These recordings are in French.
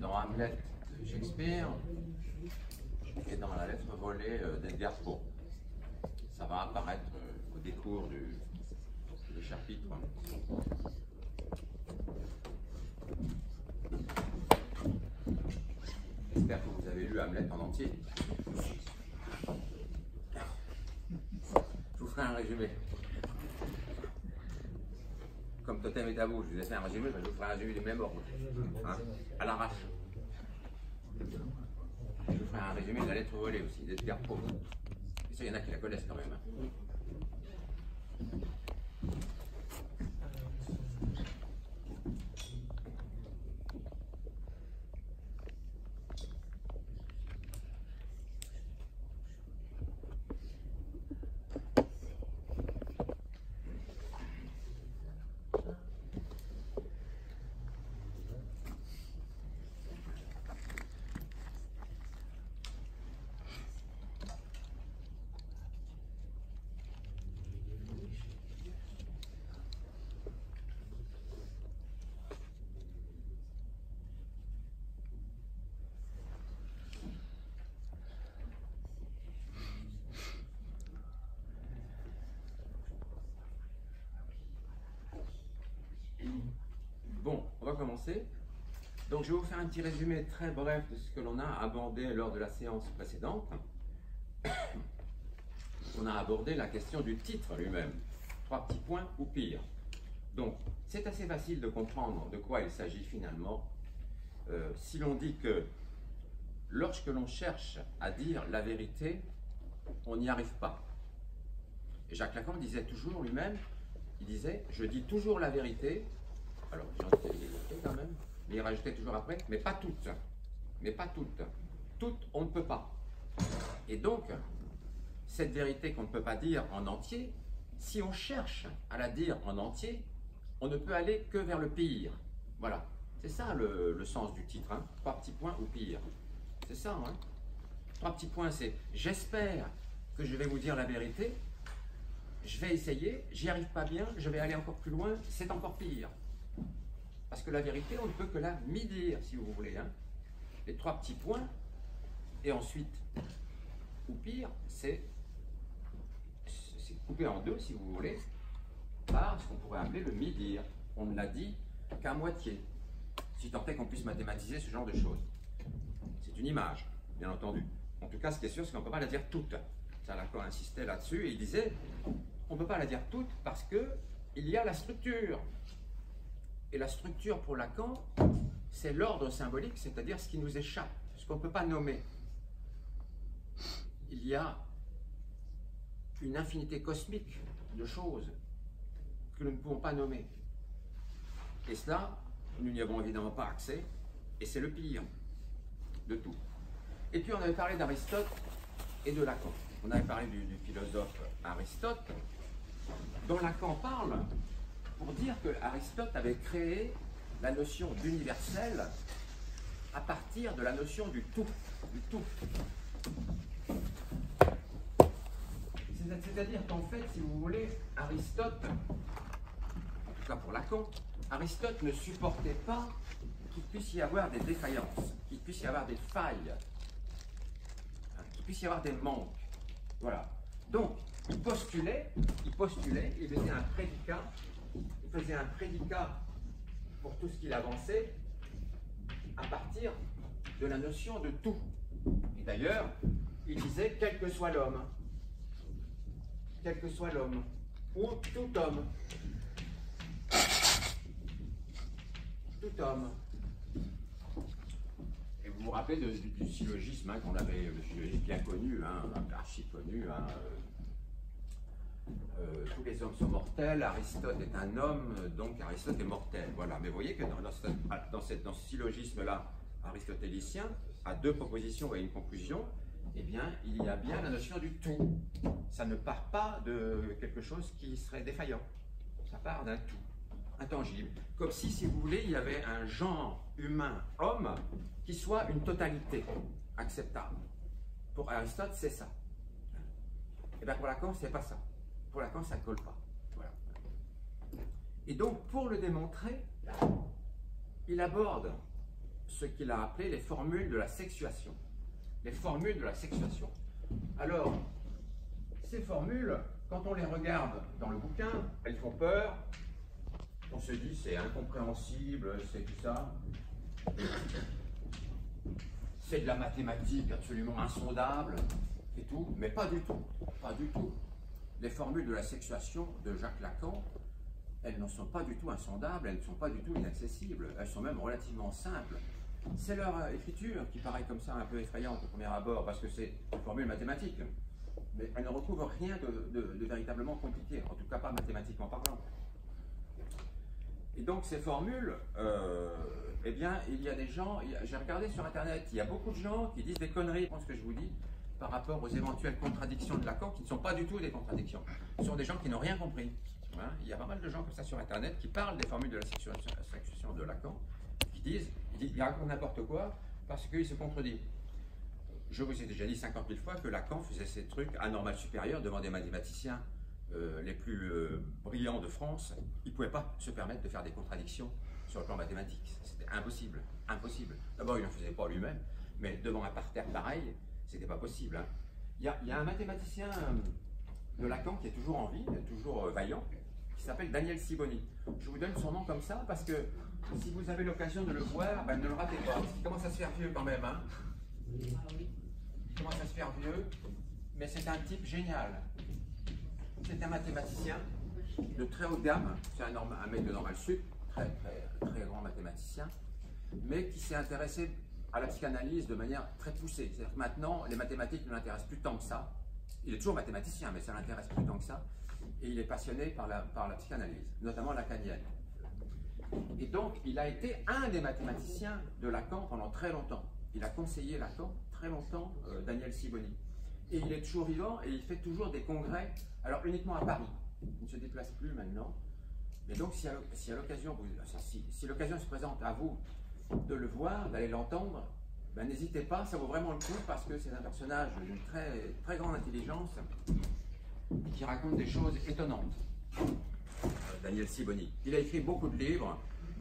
dans Hamlet de Shakespeare et dans la lettre volée euh, d'Edgar Poe. Ça va apparaître euh, au décours du, du chapitre. J'espère que vous avez lu Hamlet en entier. Je vous ferai un résumé. Comme Totem et Tabou, je vous ai fait un résumé, je vous ferai un résumé du même ordre. Hein, à l'arrache. Je vous ferai un résumé de la lettre volée aussi, d'Edgar Poe. Et ça, il y en a qui la connaissent quand même. Bon, on va Donc, je vais vous faire un petit résumé très bref de ce que l'on a abordé lors de la séance précédente. On a abordé la question du titre lui-même. Trois petits points ou pire. Donc, c'est assez facile de comprendre de quoi il s'agit finalement euh, si l'on dit que lorsque l'on cherche à dire la vérité, on n'y arrive pas. Et Jacques Lacan disait toujours lui-même, il disait, je dis toujours la vérité, alors j'en ai quand même, mais il rajoutait toujours après, mais pas toutes. Mais pas toutes. Toutes, on ne peut pas. Et donc, cette vérité qu'on ne peut pas dire en entier, si on cherche à la dire en entier, on ne peut aller que vers le pire. Voilà. C'est ça le, le sens du titre. Hein. Trois petits points ou pire. C'est ça. Hein. Trois petits points, c'est j'espère que je vais vous dire la vérité. Je vais essayer, j'y arrive pas bien, je vais aller encore plus loin, c'est encore pire. Parce que la vérité, on ne peut que la mi-dire, si vous voulez. Hein. Les trois petits points, et ensuite, ou pire, c'est coupé en deux, si vous voulez, par ce qu'on pourrait appeler le mi-dire. On ne l'a dit qu'à moitié, si tant est qu'on puisse mathématiser ce genre de choses. C'est une image, bien entendu. En tout cas, ce qui est sûr, c'est qu'on ne peut pas la dire toute. Ça, Lacan insistait là-dessus, et il disait, on ne peut pas la dire toute parce que il y a la structure. Et la structure pour Lacan, c'est l'ordre symbolique, c'est-à-dire ce qui nous échappe, ce qu'on ne peut pas nommer. Il y a une infinité cosmique de choses que nous ne pouvons pas nommer. Et cela, nous n'y avons évidemment pas accès, et c'est le pire de tout. Et puis on avait parlé d'Aristote et de Lacan. On avait parlé du, du philosophe Aristote, dont Lacan parle pour dire que Aristote avait créé la notion d'universel à partir de la notion du tout. C'est-à-dire qu'en fait, si vous voulez, Aristote, en tout cas pour Lacan, Aristote ne supportait pas qu'il puisse y avoir des défaillances, qu'il puisse y avoir des failles, hein, qu'il puisse y avoir des manques. Voilà. Donc, il postulait, il postulait, il faisait un prédicat, il faisait un prédicat pour tout ce qu'il avançait à partir de la notion de tout. Et d'ailleurs, il disait quel que soit l'homme, quel que soit l'homme, ou tout homme, tout homme. Et vous vous rappelez du, syllogisme hein, qu'on avait, bien connu, hein, archi connu. hein, euh, euh, tous les hommes sont mortels, Aristote est un homme, donc Aristote est mortel. Voilà. Mais vous voyez que dans, ce, dans cette- dans ce syllogisme-là aristotélicien, à deux propositions et une conclusion, eh bien, il y a bien la notion du tout. Ça ne part pas de quelque chose qui serait défaillant. Ça part d'un tout, intangible. Comme si, si vous voulez, il y avait un genre humain, homme, qui soit une totalité acceptable. Pour Aristote, c'est ça. Et bien pour Lacan, c'est pas ça. Pour Lacan, ça ne colle pas. Voilà. Et donc, pour le démontrer, il aborde ce qu'il a appelé les formules de la sexuation. Les formules de la sexuation. Alors, ces formules, quand on les regarde dans le bouquin, elles font peur. On se dit c'est incompréhensible, c'est tout ça. C'est de la mathématique absolument insondable et tout, mais pas du tout, pas du tout. Les formules de la sexuation de Jacques Lacan, elles ne sont pas du tout insondables, elles ne sont pas du tout inaccessibles, elles sont même relativement simples. C'est leur euh, écriture qui paraît comme ça un peu effrayante au premier abord, parce que c'est une formule mathématique. Mais elle ne recouvre rien de, véritablement compliqué, en tout cas pas mathématiquement parlant. Et donc ces formules, euh, eh bien, il y a des gens, j'ai regardé sur Internet, il y a beaucoup de gens qui disent des conneries, je pense que je vous dis, par rapport aux éventuelles contradictions de Lacan, qui ne sont pas du tout des contradictions. Ce sont des gens qui n'ont rien compris. Hein. il y a pas mal de gens comme ça sur Internet qui parlent des formules de la sexuation de Lacan, qui disent, il raconte n'importe quoi parce qu'il se contredit. Je vous ai déjà dit 50 000 fois que Lacan faisait ces trucs anormal supérieurs devant des mathématiciens euh, les plus euh, brillants de France. Il ne pouvait pas se permettre de faire des contradictions sur le plan mathématique. C'était impossible. Impossible. D'abord, il ne faisait pas lui-même, mais devant un parterre pareil, c'était pas possible. Hein. Il, y a, un mathématicien de Lacan qui est toujours en vie, toujours euh, vaillant, qui s'appelle Daniel Siboni. Je vous donne son nom comme ça parce que si vous avez l'occasion de le voir, ben, ne le ratez pas. Il commence à se faire vieux quand même. Hein. Il commence à se faire vieux, mais c'est un type génial. C'est un mathématicien de très haute gamme. C'est un, un, mec de normal sup, très, très, très grand mathématicien, mais qui s'est intéressé à la psychanalyse de manière très poussée. C'est-à-dire que maintenant, les mathématiques ne l'intéressent plus tant que ça. Il est toujours mathématicien, mais ça l'intéresse plus tant que ça. Et il est passionné par la, psychanalyse, notamment lacanienne. Et donc, il a été un des mathématiciens de Lacan pendant très longtemps. Il a conseillé Lacan très longtemps, euh, Daniel Siboni. Et il est toujours vivant et il fait toujours des congrès, alors uniquement à Paris. Il ne se déplace plus maintenant. Mais donc, si à, l'occasion si, si l'occasion se présente à vous de le voir, d'aller l'entendre, ben, n'hésitez pas, ça vaut vraiment le coup parce que c'est un personnage d'une très, très grande intelligence et qui raconte des choses étonnantes. Euh, Daniel Siboni. Il a écrit beaucoup de livres.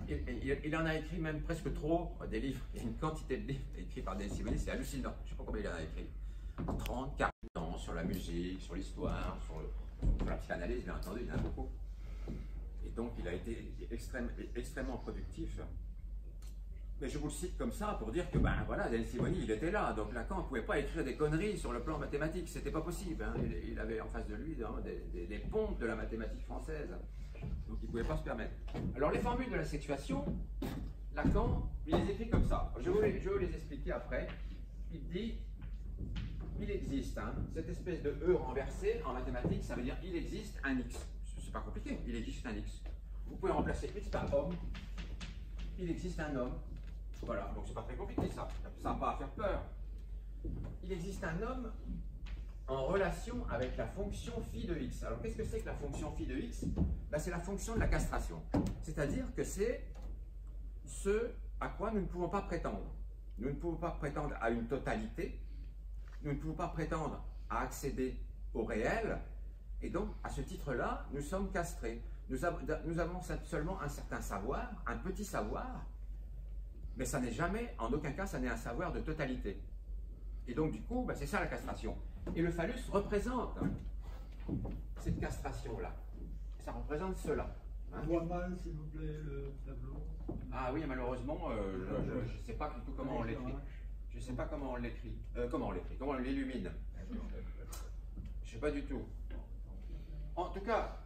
Il, en a écrit même presque trop, des livres. Une quantité de livres écrits par Daniel Siboni, c'est hallucinant. Je ne sais pas combien il en a écrit. 30, 40 ans sur la musique, sur l'histoire, sur, la psychanalyse, bien entendu, il en a beaucoup. Et donc, il a été extrêmement productif. Mais je vous le cite comme ça pour dire que, ben voilà, Daniel Simoni, il était là. Donc Lacan ne pouvait pas écrire des conneries sur le plan mathématique. C'était pas possible. Hein. Il, avait en face de lui hein, des, pompes de la mathématique française. Donc il ne pouvait pas se permettre. Alors les formules de la situation, Lacan, il les écrit comme ça. Je vais je les expliquer après. Il dit, il existe, hein, cette espèce de E renversé en mathématiques, ça veut dire il existe un X. C'est pas compliqué, il existe un X. Vous pouvez remplacer X par homme. Il existe un homme voilà, donc c'est pas très compliqué ça. Ça n'a pas à faire peur. Il existe un homme en relation avec la fonction phi de x. Alors qu'est-ce que c'est que la fonction phi de x? Ben, C'est la fonction de la castration. C'est-à-dire que c'est ce à quoi nous ne pouvons pas prétendre. Nous ne pouvons pas prétendre à une totalité, nous ne pouvons pas prétendre à accéder au réel, et donc à ce titre-là, nous sommes castrés. Nous, avons, nous avons seulement un certain savoir, un petit savoir, mais ça n'est jamais, en aucun cas, ça n'est un savoir de totalité. Et donc, du coup, bah, c'est ça la castration. Et le phallus représente cette castration-là. Ça représente cela. Hein. Voit mal, s'il vous plaît, le tableau. Ah oui, malheureusement, euh, je ne sais pas du tout comment on l'écrit. Je ne sais pas comment on l'écrit. Euh, comment on l'écrit? Comment on l'illumine? Je ne sais pas du tout. En tout cas,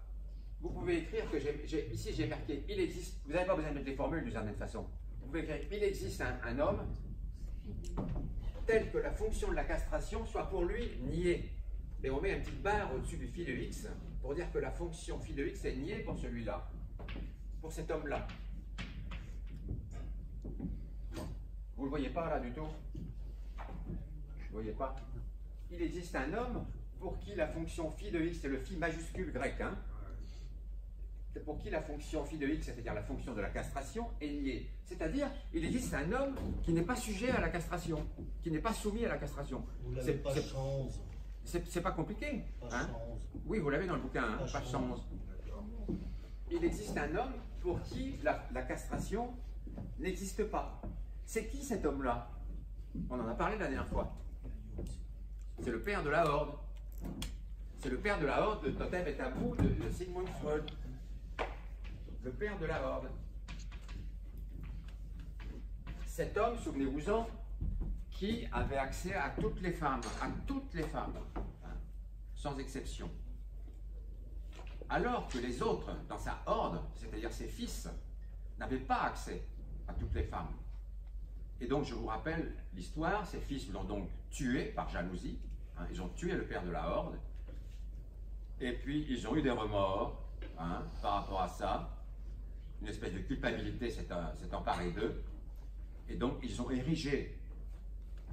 vous pouvez écrire que ici j'ai marqué il existe. Vous n'avez pas besoin de mettre les formules d'une certaine façon il existe un, homme tel que la fonction de la castration soit pour lui niée. Et on met une petite barre au-dessus du phi de x pour dire que la fonction phi de x est niée pour celui-là, pour cet homme-là. Vous ne le voyez pas là du tout? Vous ne voyez pas Il existe un homme pour qui la fonction phi de x, c'est le phi majuscule grec, hein, pour qui la fonction phi de x, c'est-à-dire la fonction de la castration, est niée. C'est-à-dire, il existe un homme qui n'est pas sujet à la castration, qui n'est pas soumis à la castration. Vous l'avez pas chance. C'est pas compliqué. Hein oui, vous l'avez dans le bouquin, hein, page 111. Il existe un homme pour qui la, castration n'existe pas. C'est qui cet homme-là? On en a parlé la dernière fois. C'est le père de la Horde. C'est le père de la Horde, le totem est à bout de, de Sigmund Freud. Le père de la Horde. Cet homme, souvenez-vous-en, qui avait accès à toutes les femmes, à toutes les femmes, sans exception. Alors que les autres, dans sa horde, c'est-à-dire ses fils, n'avaient pas accès à toutes les femmes. Et donc, je vous rappelle l'histoire, ses fils l'ont donc tué par jalousie, hein, ils ont tué le père de la horde, et puis ils ont eu des remords hein, par rapport à ça, une espèce de culpabilité s'est emparée d'eux, et donc ils ont érigé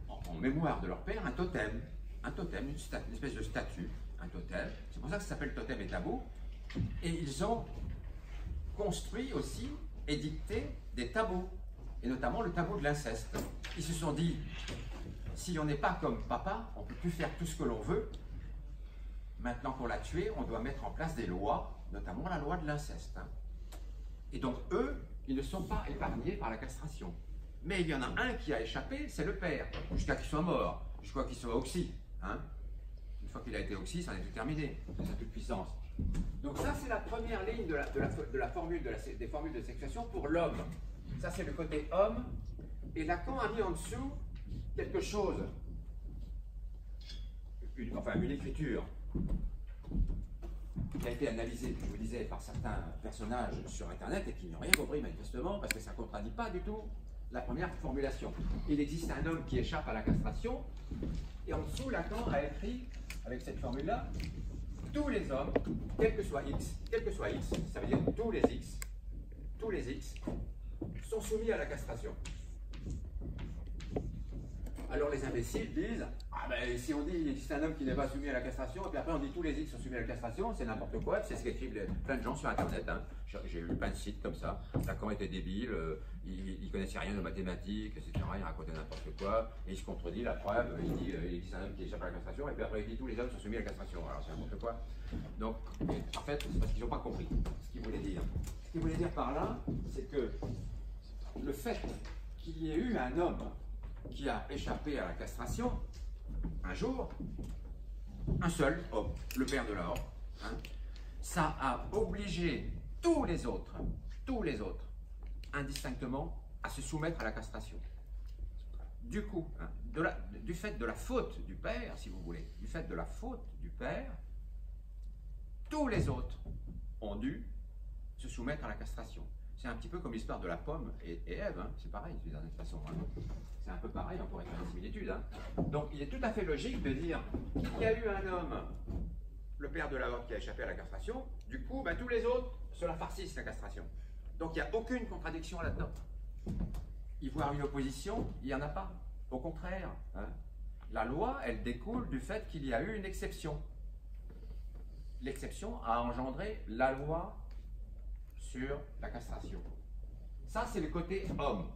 en, mémoire de leur père un totem, un totem, une, espèce de statue, un totem, c'est pour ça que ça s'appelle totem et tabou, et ils ont construit aussi, édicté des tabous, et notamment le tabou de l'inceste. Ils se sont dit, si on n'est pas comme papa, on ne peut plus faire tout ce que l'on veut. Maintenant qu'on l'a tué, on doit mettre en place des lois, notamment la loi de l'inceste. Hein. Et donc eux, ils ne sont pas épargnés par la castration. Mais il y en a un qui a échappé, c'est le père, jusqu'à qu'il soit mort, jusqu'à qu'il soit oxy. Hein. Une fois qu'il a été oxy, ça en est tout terminé, c'est sa toute puissance. Donc ça, c'est la première ligne de la, formule de des formules de sexuation pour l'homme. Ça, c'est le côté homme. Et Lacan a mis en dessous quelque chose, enfin une écriture, qui a été analysée, je vous disais, par certains personnages sur Internet et qui n'ont rien compris manifestement, parce que ça ne contradit pas du tout la première formulation. Il existe un homme qui échappe à la castration, et en dessous, Lacan a écrit, avec cette formule-là, tous les hommes, quel que soit X, quel que soit X, ça veut dire tous les X, tous les X, sont soumis à la castration. Alors les imbéciles disent Ah ben si on dit il existe un homme qui n'est pas soumis à la castration, et puis après on dit tous les X sont soumis à la castration, c'est n'importe quoi, c'est ce qu'écrivent plein de gens sur internet. Hein. J'ai lu plein de sites comme ça. Lacan était débile, euh, il, ne connaissait rien de mathématiques, etc. Il racontait n'importe quoi, et il se contredit, la preuve, il dit euh, il existe un homme qui échappe à la castration, et puis après il dit tous les hommes sont soumis à la castration. Alors c'est n'importe quoi. Donc en fait, c'est parce qu'ils n'ont pas compris ce qu'il voulait dire. Ce qu'il voulait dire par là, c'est que le fait qu'il y ait eu un homme qui a échappé à la castration, un jour, un seul homme, le père de l'or, hein, ça a obligé tous les autres, tous les autres, indistinctement, à se soumettre à la castration. Du coup, hein, du fait de la faute du père, si vous voulez, du fait de la faute du père, tous les autres ont dû se soumettre à la castration. C'est un petit peu comme l'histoire de la pomme et, Ève, hein. c'est pareil d'une certaine façon. Hein. Un peu pareil, on pourrait faire une similitude. Hein. Donc il est tout à fait logique de dire qu'il y a eu un homme, le père de la qui a échappé à la castration, du coup, ben, tous les autres se la farcissent la castration. Donc il n'y a aucune contradiction là-dedans. Y voir une opposition, il n'y en a pas. Au contraire, la loi, elle découle du fait qu'il y a eu une exception. L'exception a engendré la loi sur la castration. Ça, c'est le côté homme.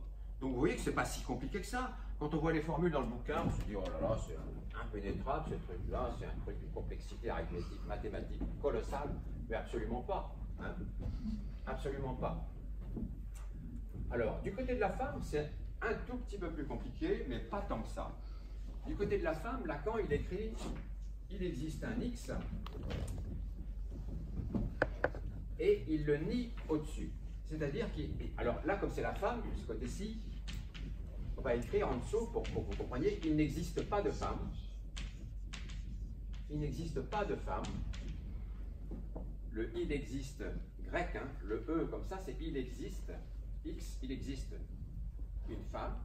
Donc vous voyez que c'est pas si compliqué que ça. Quand on voit les formules dans le bouquin, on se dit, oh là là, c'est impénétrable ce truc-là, c'est un truc d'une complexité arithmétique, mathématique colossale, mais absolument pas. Hein. absolument pas. Alors, du côté de la femme, c'est un tout petit peu plus compliqué, mais pas tant que ça. Du côté de la femme, Lacan, il écrit, il existe un X et il le nie au-dessus. C'est-à-dire qu'il. Alors là, comme c'est la femme, ce côté-ci, va écrire en dessous pour, que vous compreniez il n'existe pas de femme. Il n'existe pas de femme. Le il existe grec, hein, le E comme ça, c'est il existe. X, il existe une femme.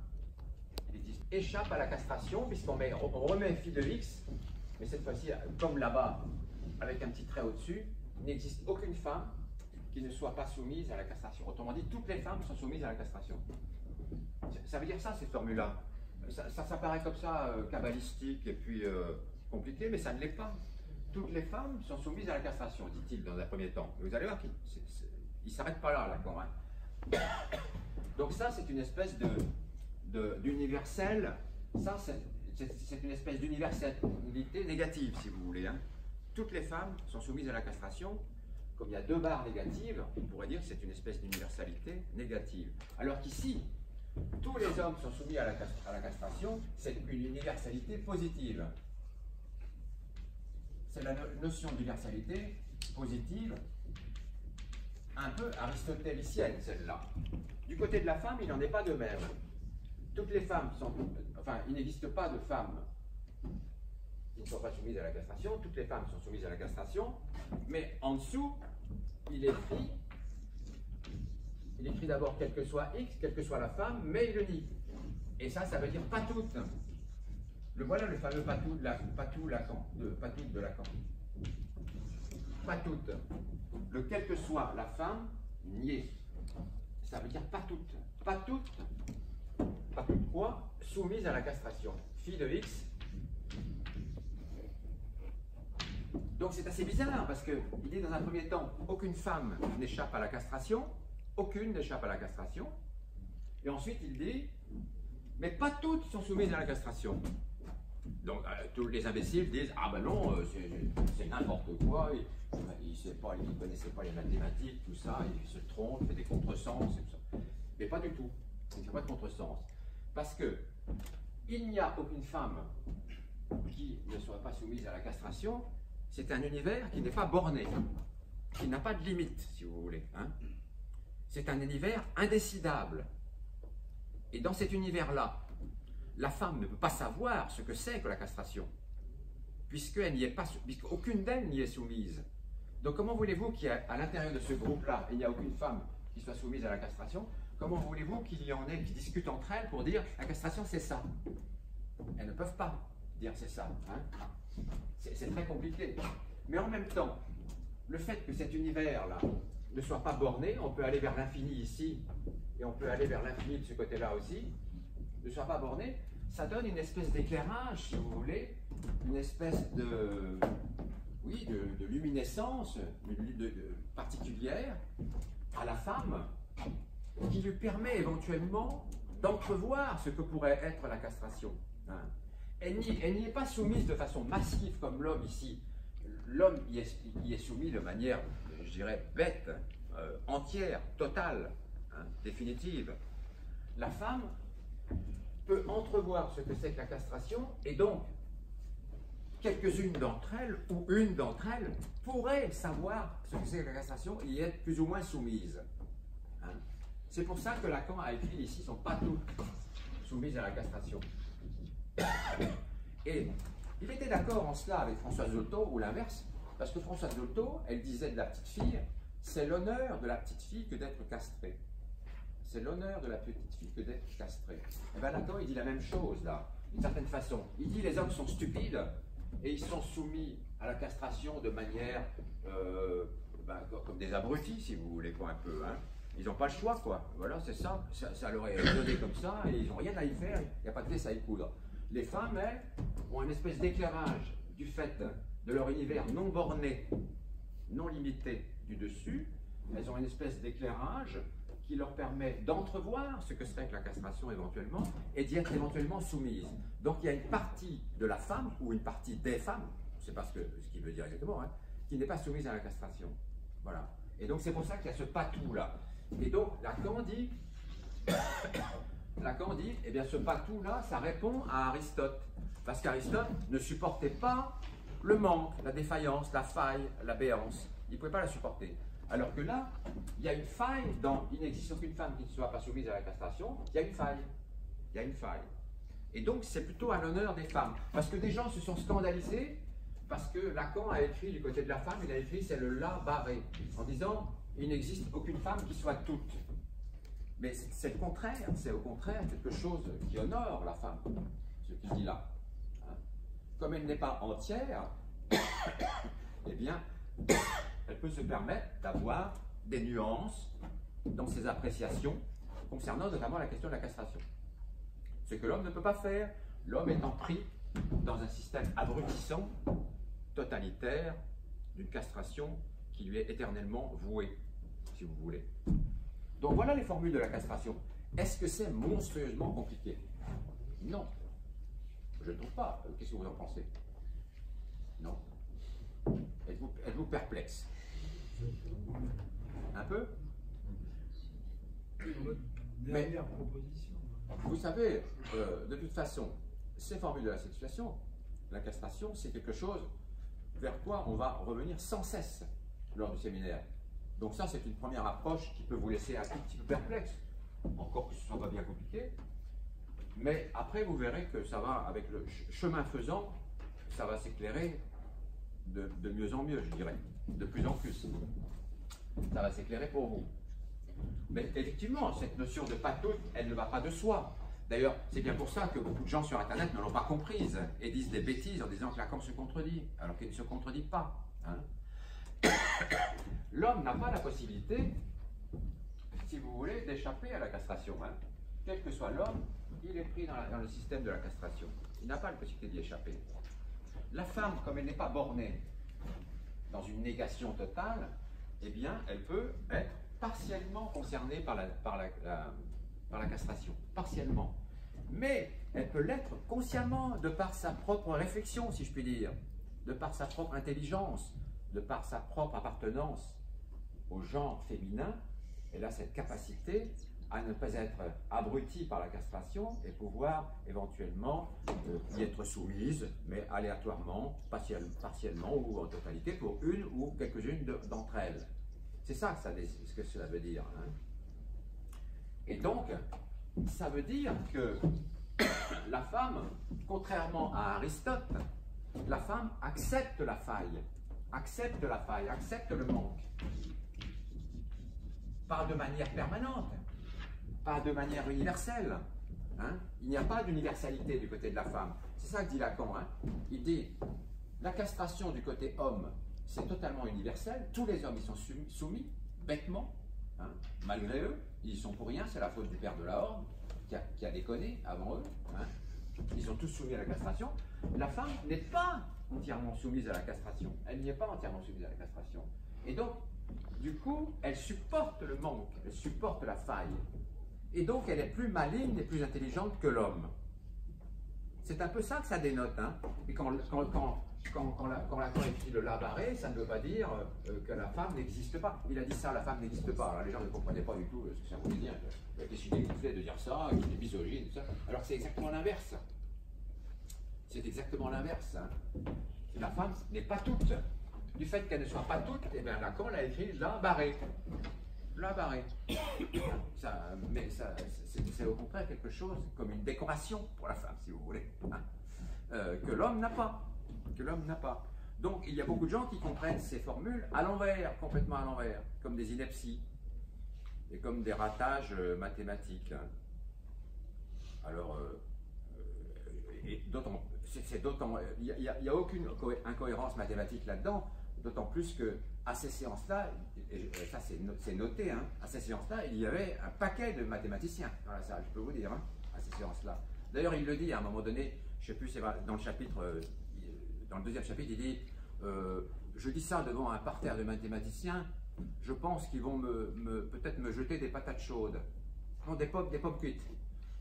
Il existe échappe à la castration, puisqu'on on remet phi de X, mais cette fois-ci, comme là-bas, avec un petit trait au-dessus, il n'existe aucune femme qui ne soit pas soumise à la castration. Autrement dit, toutes les femmes sont soumises à la castration. Ça veut dire ça, ces formules-là. Ça, ça, paraît comme ça, euh, cabalistique et puis euh, compliqué, mais ça ne l'est pas. Toutes les femmes sont soumises à la castration, dit-il dans un premier temps. vous allez voir qu'il ne s'arrête pas là, là, hein. Donc ça, c'est une espèce de d'universel. Ça, c'est une espèce d'universalité négative, si vous voulez. Hein. Toutes les femmes sont soumises à la castration, comme il y a deux barres négatives, on pourrait dire que c'est une espèce d'universalité négative. Alors qu'ici, tous les hommes sont soumis à la, castration, c'est une universalité positive. C'est la notion d'universalité positive un peu aristotélicienne, celle-là. Du côté de la femme, il n'en est pas de même. Toutes les femmes sont... Enfin, il n'existe pas de femmes qui ne sont pas soumises à la castration. Toutes les femmes sont soumises à la castration. Mais en dessous, il écrit... Il écrit d'abord quel que soit X, quelle que soit la femme, mais il le nie. Et ça, ça veut dire pas toutes. Le voilà le fameux patou de, la, de, de Lacan. Pas toutes. Le quel que soit la femme, nié. Ça veut dire pas toutes. Pas toutes. Pas toutes quoi? Soumise à la castration. Fille de X. Donc c'est assez bizarre parce qu'il dit dans un premier temps, aucune femme n'échappe à la castration, aucune n'échappe à la castration. Et ensuite il dit, mais pas toutes sont soumises à la castration. Donc euh, tous les imbéciles disent Ah ben non, euh, c'est n'importe quoi, il ne connaissait pas les mathématiques, tout ça, il se trompe, il fait des contresens et ça. Mais pas du tout, il ne fait pas de contresens. Parce que il n'y a aucune femme qui ne soit pas soumise à la castration, c'est un univers qui n'est pas borné, qui n'a pas de limite, si vous voulez. Hein. C'est un univers indécidable. Et dans cet univers-là, la femme ne peut pas savoir ce que c'est que la castration, puisqu'elle n'y est pas, puisqu'aucune d'elles n'y est soumise. Donc comment voulez-vous qu'à l'intérieur de ce groupe-là, il n'y a aucune femme qui soit soumise à la castration Comment voulez-vous qu'il y en ait qui discutent entre elles pour dire la castration c'est ça? Elles ne peuvent pas dire c'est ça. Hein. c'est très compliqué. Mais en même temps, le fait que cet univers-là ne soit pas borné, on peut aller vers l'infini ici, et on peut aller vers l'infini de ce côté-là aussi, ne soit pas borné, ça donne une espèce d'éclairage, si vous voulez, une espèce de, oui, de, luminescence particulière à la femme qui lui permet éventuellement d'entrevoir ce que pourrait être la castration. Hein. Elle n'y est pas soumise de façon massive comme l'homme ici. L'homme y, est, soumis de manière, je dirais, bête, euh, entière, totale, hein, définitive. La femme peut entrevoir ce que c'est que la castration et donc quelques-unes d'entre elles ou une d'entre elles pourrait savoir ce que c'est que la castration et y être plus ou moins soumise. Hein. C'est pour ça que Lacan a écrit ici, sont pas toutes soumises à la castration. Et il était d'accord en cela avec Françoise Zolto ou l'inverse, parce que Françoise Zolto, elle disait de la petite fille, c'est l'honneur de la petite fille que d'être castrée c'est l'honneur de la petite fille que d'être castrée. Et eh bien Lacan, il dit la même chose là, d'une certaine façon. Il dit les hommes sont stupides et ils sont soumis à la castration de manière euh, ben, comme des abrutis, si vous voulez, quoi, un peu. Hein. Ils n'ont pas le choix, quoi. Voilà, c'est ça. ça. leur est donné comme ça et ils n'ont rien à y faire. Il n'y a pas de laisse à y coudre. Les femmes, elles, ont une espèce d'éclairage du fait de leur univers non borné, non limité du dessus. Elles ont une espèce d'éclairage qui leur permet d'entrevoir ce que serait que la castration éventuellement et d'y être éventuellement soumise. Donc il y a une partie de la femme ou une partie des femmes, je ne sais pas ce, que, ce qu'il veut dire exactement, hein, qui n'est pas soumise à la castration. Voilà. Et donc c'est pour ça qu'il y a ce patou-là. Et donc Lacan dit, Lacan dit, eh bien ce patou-là, ça répond à Aristote. Parce qu'Aristote ne supportait pas le manque, la défaillance, la faille, la béance. Il ne pouvait pas la supporter. Alors que là, il y a une faille dans. Il n'existe aucune femme qui ne soit pas soumise à la castration. Il y a une faille. Il y a une faille. Et donc, c'est plutôt à l'honneur des femmes. Parce que des gens se sont scandalisés parce que Lacan a écrit du côté de la femme, il a écrit c'est le la barré, en disant il n'existe aucune femme qui soit toute. Mais c'est le contraire, c'est au contraire quelque chose qui honore la femme, ce qu'il dit là. Comme elle n'est pas entière, eh bien, elle peut se permettre d'avoir des nuances dans ses appréciations concernant notamment la question de la castration. Ce que l'homme ne peut pas faire, l'homme étant pris dans un système abrutissant, totalitaire, d'une castration qui lui est éternellement vouée, si vous voulez. Donc voilà les formules de la castration. Est-ce que c'est monstrueusement compliqué? Non. Je ne trouve pas. Qu'est-ce que vous en pensez? Non? Êtes-vous êtes perplexe? Un peu? Dernière proposition. vous savez, euh, de toute façon, ces formules de la sexuation, la castration, c'est quelque chose vers quoi on va revenir sans cesse lors du séminaire. Donc ça, c'est une première approche qui peut vous laisser un tout petit peu perplexe, encore que ce soit pas bien compliqué. Mais après, vous verrez que ça va, avec le chemin faisant, ça va s'éclairer de, mieux en mieux, je dirais, de plus en plus. Ça va s'éclairer pour vous. Mais effectivement, cette notion de patout, elle ne va pas de soi. D'ailleurs, c'est bien pour ça que beaucoup de gens sur Internet ne l'ont pas comprise et disent des bêtises en disant que Lacan se contredit, alors qu'il ne se contredit pas. hein. L'homme n'a pas la possibilité, si vous voulez, d'échapper à la castration. hein. Quel que soit l'homme, il est pris dans, le système de la castration. Il n'a pas la possibilité d'y échapper. La femme, comme elle n'est pas bornée dans une négation totale, eh bien, elle peut être partiellement concernée par la, par la- par la castration. Partiellement. Mais elle peut l'être consciemment, de par sa propre réflexion, si je puis dire, de par sa propre intelligence, de par sa propre appartenance au genre féminin. Elle a cette capacité à ne pas être abrutie par la castration et pouvoir éventuellement euh, y être soumise, mais aléatoirement, partiel- partiellement ou en totalité pour une ou quelques-unes de- d'entre elles. C'est ça ça ce que cela veut dire. hein. Et donc, ça veut dire que la femme, contrairement à Aristote, la femme accepte la faille, accepte la faille, accepte le manque. Pas de manière permanente, pas de manière universelle. hein. Il n'y a pas d'universalité du côté de la femme. C'est ça que dit Lacan. hein. Il dit, la castration du côté homme, c'est totalement universel. Tous les hommes y sont soumis, bêtement, hein, malgré eux. Ils sont pour rien, c'est la faute du père de la Horde qui a, qui a déconné avant eux. Ils sont tous soumis à la castration. La femme n'est pas entièrement soumise à la castration. Elle n'y est pas entièrement soumise à la castration. Et donc, du coup, elle supporte le manque, elle supporte la faille. Et donc, elle est plus maligne et plus intelligente que l'homme. C'est un peu ça que ça dénote. Hein. Et quand, quand, quand, quand, la, quand Lacan écrit le ça ne veut pas dire euh, que la femme n'existe pas. Il a dit ça, la femme n'existe pas. Alors les gens ne comprenaient pas du tout euh, ce que ça voulait dire. Qu'est-ce qu'il fait de dire ça, qu'il est misogyne, tout ça. Alors c'est exactement l'inverse. C'est exactement l'inverse. hein. La femme n'est pas toute. Du fait qu'elle ne soit pas toute, eh bien Lacan l'a écrit la barrée. La barrée. Ça, mais ça, c'est au contraire quelque chose comme une décoration pour la femme, si vous voulez, hein, euh, que l'homme n'a pas. Que l'homme n'a pas. Donc il y a beaucoup de gens qui comprennent ces formules à l'envers, complètement à l'envers, comme des inepties et comme des ratages euh, mathématiques. hein. Alors, euh, c'est d'autant, il n'y a, aucune co- incohérence mathématique là-dedans, d'autant plus que à ces séances-là, et ça c'est no- c'est noté, hein, à ces séances-là, il y avait un paquet de mathématiciens dans la salle, je peux vous dire, hein, à ces séances-là. D'ailleurs, il le dit à un moment donné, je ne sais plus, dans le chapitre, euh, dans le deuxième chapitre, il dit, euh, je dis ça devant un parterre de mathématiciens, je pense qu'ils vont peut-être me jeter des patates chaudes, non des pommes, des pommes cuites.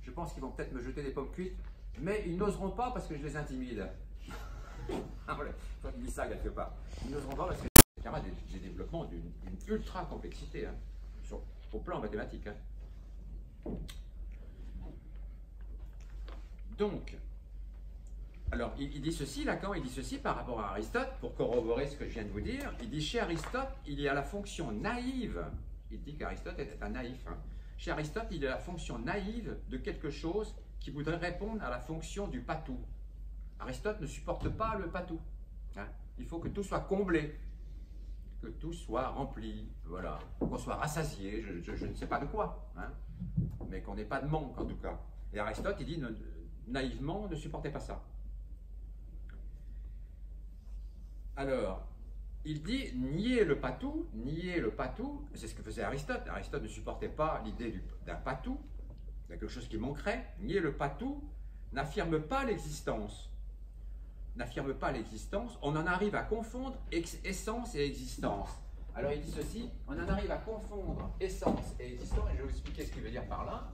Je pense qu'ils vont peut-être me jeter des pommes cuites, mais ils n'oseront pas parce que je les intimide. Ah, qu'il dit ça quelque part. Ils n'oseront pas parce que c'est des, développements d'une ultra complexité hein, sur- au plan mathématique. hein. Donc, alors il, il dit ceci, Lacan, il dit ceci par rapport à Aristote, pour corroborer ce que je viens de vous dire. Il dit chez Aristote, il y a la fonction naïve. Il dit qu'Aristote était un naïf. hein. Chez Aristote, il y a la fonction naïve de quelque chose qui voudrait répondre à la fonction du patou. Aristote ne supporte pas le patou. hein. Il faut que tout soit comblé, que tout soit rempli, voilà, qu'on soit rassasié, je, ne sais pas de quoi, hein. mais qu'on n'ait pas de manque en tout cas. Et Aristote, il dit naïvement, ne supportez pas ça. Alors, il dit nier le patou, nier le patou, c'est ce que faisait Aristote. Aristote ne supportait pas l'idée du- d'un patou, de quelque chose qui manquerait. Nier le patou n'affirme pas l'existence. N'affirme pas l'existence. On en arrive à confondre essence et existence. Alors il dit ceci, on en arrive à confondre essence et existence, et je vais vous expliquer ce qu'il veut dire par là.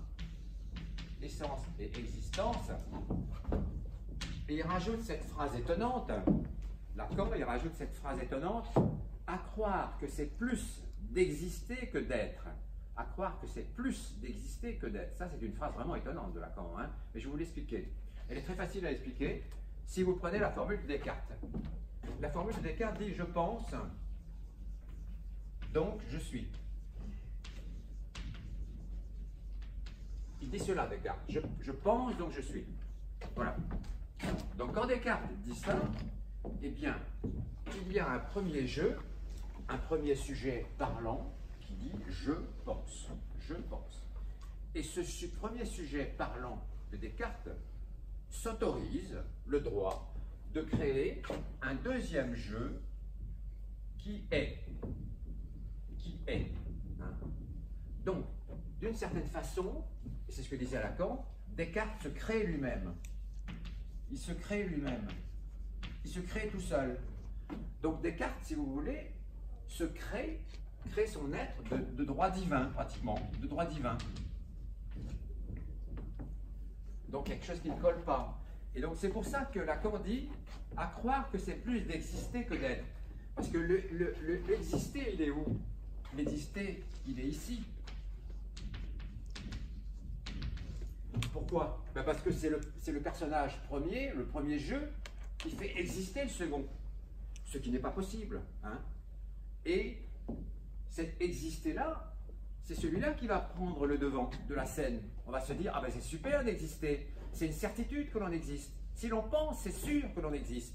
Essence et existence. Et il rajoute cette phrase étonnante, Lacan, il rajoute cette phrase étonnante, à croire que c'est plus d'exister que d'être. à croire que c'est plus d'exister que d'être. Ça, c'est une phrase vraiment étonnante de Lacan, hein, mais je vais vous l'expliquer. Elle est très facile à expliquer si vous prenez la formule de Descartes. La formule de Descartes dit je pense, donc je suis. Il dit cela, Descartes. Je, pense, donc je suis. Voilà. Donc quand Descartes dit ça, eh bien, il y a un premier jeu, un premier sujet parlant qui dit je pense, je pense. Et ce premier sujet parlant de Descartes s'autorise le droit de créer un deuxième jeu qui est. Qui est. Hein. Donc, d'une certaine façon, et c'est ce que disait Lacan, Descartes se crée lui-même. Il se crée lui-même. Il se crée tout seul. Donc Descartes, si vous voulez, se crée, crée son être de, de droit divin, pratiquement, de droit divin. Donc quelque chose qui ne colle pas. Et donc c'est pour ça que Lacan dit à croire que c'est plus d'exister que d'être. Parce que l'exister, le, il est où? L'exister, il est ici. Pourquoi? Ben Parce que c'est le, le, personnage premier, le premier jeu, qui fait exister le second. Ce qui n'est pas possible. Hein Et cet exister-là, c'est celui-là qui va prendre le devant de la scène. On va se dire, ah ben c'est super d'exister. C'est une certitude que l'on existe. Si l'on pense, c'est sûr que l'on existe.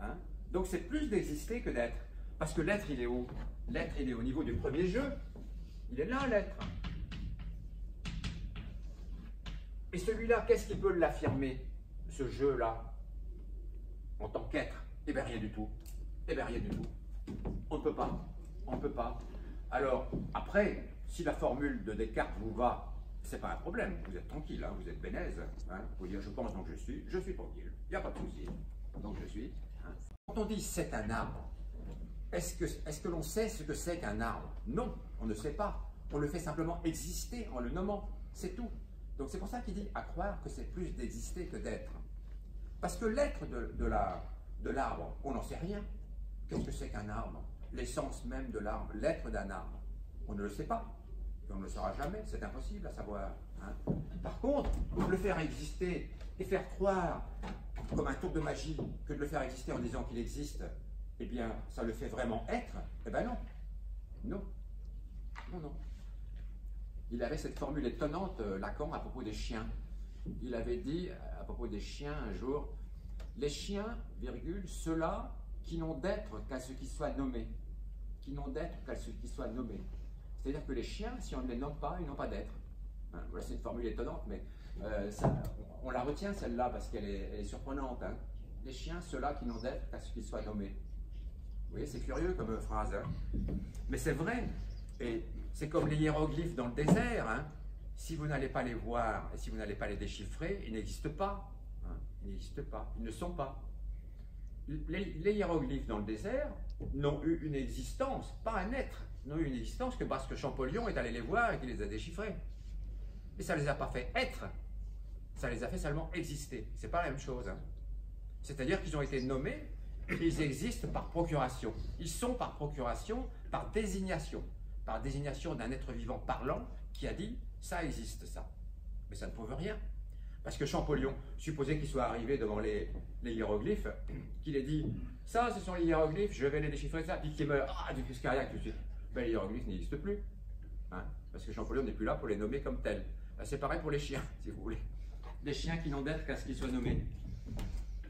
Hein Donc c'est plus d'exister que d'être. Parce que l'être, il est où? L'être, il est au niveau du premier jeu. Il est là, l'être. Et celui-là, qu'est-ce qui peut l'affirmer, ce jeu-là, en tant qu'être Eh bien, rien du tout. Eh bien, rien du tout. On ne peut pas. On ne peut pas. Alors, après, si la formule de Descartes vous va, c'est pas un problème. Vous êtes tranquille, hein, vous êtes bénaise. Hein. Vous dire je pense donc je suis, je suis tranquille. Il n'y a pas de souci. Donc je suis. Hein. Quand on dit c'est un arbre, est-ce que, est que l'on sait ce que c'est qu'un arbre? Non, on ne sait pas. On le fait simplement exister en le nommant. C'est tout. Donc c'est pour ça qu'il dit à croire que c'est plus d'exister que d'être. Parce que l'être de, de l'arbre, on n'en sait rien. Qu'est-ce que c'est qu'un arbre? L'essence même de l'arbre, l'être d'un arbre, on ne le sait pas. On ne le saura jamais, c'est impossible à savoir. Hein. Par contre, le faire exister et faire croire, comme un tour de magie, que de le faire exister en disant qu'il existe, eh bien, ça le fait vraiment être? Eh bien non. Non. Non, non il avait cette formule étonnante, euh, Lacan, à propos des chiens. Il avait dit, euh, à propos des chiens, un jour, les chiens, virgule, ceux-là qui n'ont d'être qu'à ce qui soit nommé. Qui n'ont d'être qu'à ce qui soit nommé. C'est-à-dire que les chiens, si on ne les nomme pas, ils n'ont pas d'être. Hein, voilà, c'est une formule étonnante, mais euh, on, la retient celle-là parce qu'elle est, surprenante. Hein. Les chiens, ceux-là qui n'ont d'être qu'à ce qu'ils soient nommés. Vous voyez, c'est curieux comme phrase. Hein. Mais c'est vrai. Et c'est comme les hiéroglyphes dans le désert. Si vous n'allez pas les voir et si vous n'allez pas les déchiffrer, ils n'existent pas. Ils n'existent pas. Ils ne sont pas. Les, hiéroglyphes dans le désert n'ont eu une existence, pas un être, n'ont eu une existence que parce que Champollion est allé les voir et qu'il les a déchiffrés. Mais ça ne les a pas fait être, ça les a fait seulement exister. C'est pas la même chose. Hein. C'est-à-dire qu'ils ont été nommés, ils existent par procuration. Ils sont par procuration, par désignation par désignation d'un être vivant parlant qui a dit ça existe ça. Mais ça ne prouve rien. Parce que Champollion, supposé qu'il soit arrivé devant les, hiéroglyphes, qu'il ait dit ça ce sont les hiéroglyphes, je vais les déchiffrer ça, puis qu'il meurt, ah du cardiaque tout de suite. Ben, les hiéroglyphes n'existent plus. Hein, parce que Champollion n'est plus là pour les nommer comme tels. Ben, c'est pareil pour les chiens, si vous voulez. Les chiens qui n'ont d'être qu'à ce qu'ils soient nommés.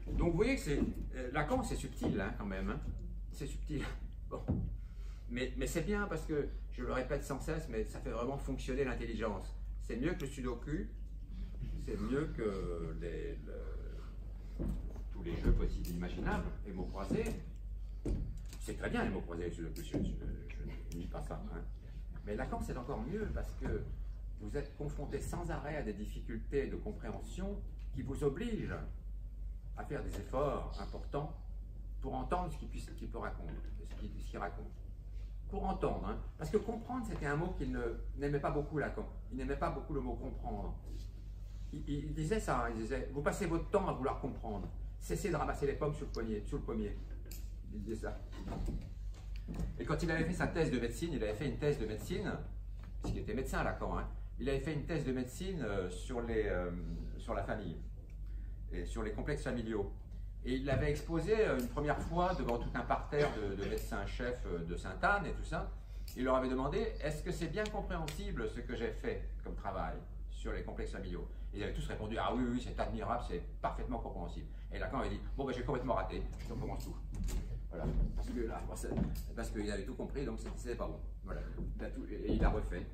Donc vous voyez que c'est. Euh, Lacan, c'est subtil hein, quand même. Hein. C'est subtil. Bon. Mais, c'est bien parce que je le répète sans cesse, mais ça fait vraiment fonctionner l'intelligence. C'est mieux que le sudoku, c'est mieux que tous les jeux possibles imaginables, les mots croisés. C'est très bien les mots croisés, je, je, dis pas ça. Mais Lacan, c'est encore mieux parce que vous êtes confronté sans arrêt à des difficultés de compréhension qui vous obligent à faire des efforts importants pour entendre ce qu'il peut raconter, ce qu'il raconte pour entendre. Hein. Parce que comprendre, c'était un mot qu'il n'aimait pas beaucoup, Lacan. Il n'aimait pas beaucoup le mot comprendre. Il, disait ça, hein. il disait, vous passez votre temps à vouloir comprendre. Cessez de ramasser les pommes sur le, poignet, sur le pommier. Il disait ça. Et quand il avait fait sa thèse de médecine, il avait fait une thèse de médecine parce qu'il était médecin Lacan, hein. il avait fait une thèse de médecine euh, sur, les, euh, sur la famille et sur les complexes familiaux. Et il l'avait exposé euh, une première fois devant tout un parterre de, de médecins-chefs de Sainte-Anne et tout ça. Il leur avait demandé est-ce que c'est bien compréhensible ce que j'ai fait comme travail sur les complexes familiaux? Ils avaient tous répondu ah oui, oui, c'est admirable, c'est parfaitement compréhensible. Et Lacan avait dit bon, ben j'ai complètement raté, je recommence tout. Voilà. Parce que là, parce qu'il avait tout compris, donc c'était pas bon. Voilà. Il a tout- et il a refait.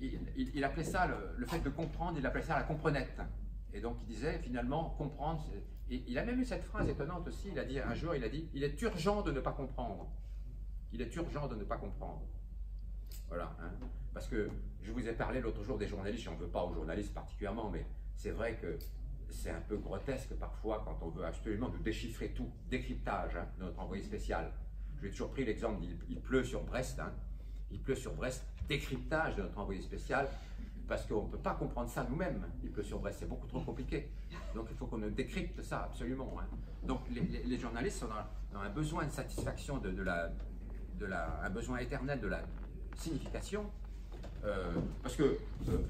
Il, il- il appelait ça, le, le fait de comprendre, il appelait ça la comprenette. Et donc il disait finalement comprendre. Et il a même eu cette phrase étonnante aussi. Il a dit un jour, il a dit il est urgent de ne pas comprendre. Il est urgent de ne pas comprendre. Voilà. hein. Parce que je vous ai parlé l'autre jour des journalistes. Je n'en veux pas aux journalistes particulièrement, mais c'est vrai que c'est un peu grotesque parfois quand on veut absolument nous déchiffrer tout. Décryptage hein, de notre envoyé spécial. Je vais toujours pris l'exemple il, pleut sur Brest. hein. Il pleut sur Brest. Décryptage de notre envoyé spécial parce qu'on ne peut pas comprendre ça nous-mêmes. Il pleut sur Brest, c'est beaucoup trop compliqué. Donc il faut qu'on décrypte ça absolument. hein. Donc les, journalistes sont dans, un besoin de satisfaction, de, de la, un besoin éternel de la signification. Euh, parce que, euh,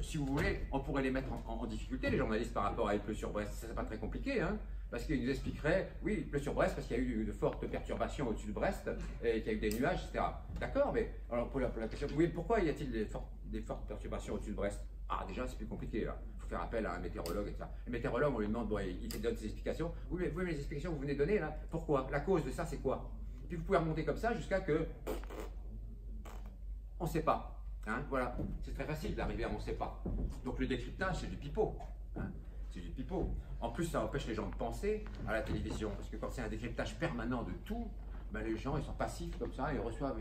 si vous voulez, on pourrait les mettre en, difficulté, les journalistes, par rapport à Il pleut sur Brest. Ça, c'est pas très compliqué, hein, parce qu'ils nous expliqueraient, oui, il pleut sur Brest parce qu'il y a eu de fortes perturbations au-dessus de Brest, et qu'il y a eu des nuages, etc. D'accord, mais alors pour la, pour la question, oui, pourquoi y a-t-il des, fortes- perturbations au-dessus de Brest? Ah, déjà, c'est plus compliqué, là. Il faut faire appel à un météorologue, etc. Le météorologue, on lui demande, bon, il, il donne ses explications. Oui, mais, oui, mais les explications que vous venez de donner, là, pourquoi? La cause de ça, c'est quoi? Puis vous pouvez remonter comme ça jusqu'à que on ne sait pas. Hein, voilà, c'est très facile d'arriver à on ne sait pas. Donc le décryptage, c'est du pipeau. hein, c'est du pipeau. En plus, ça empêche les gens de penser à la télévision. Parce que quand c'est un décryptage permanent de tout, ben, les gens ils sont passifs comme ça et reçoivent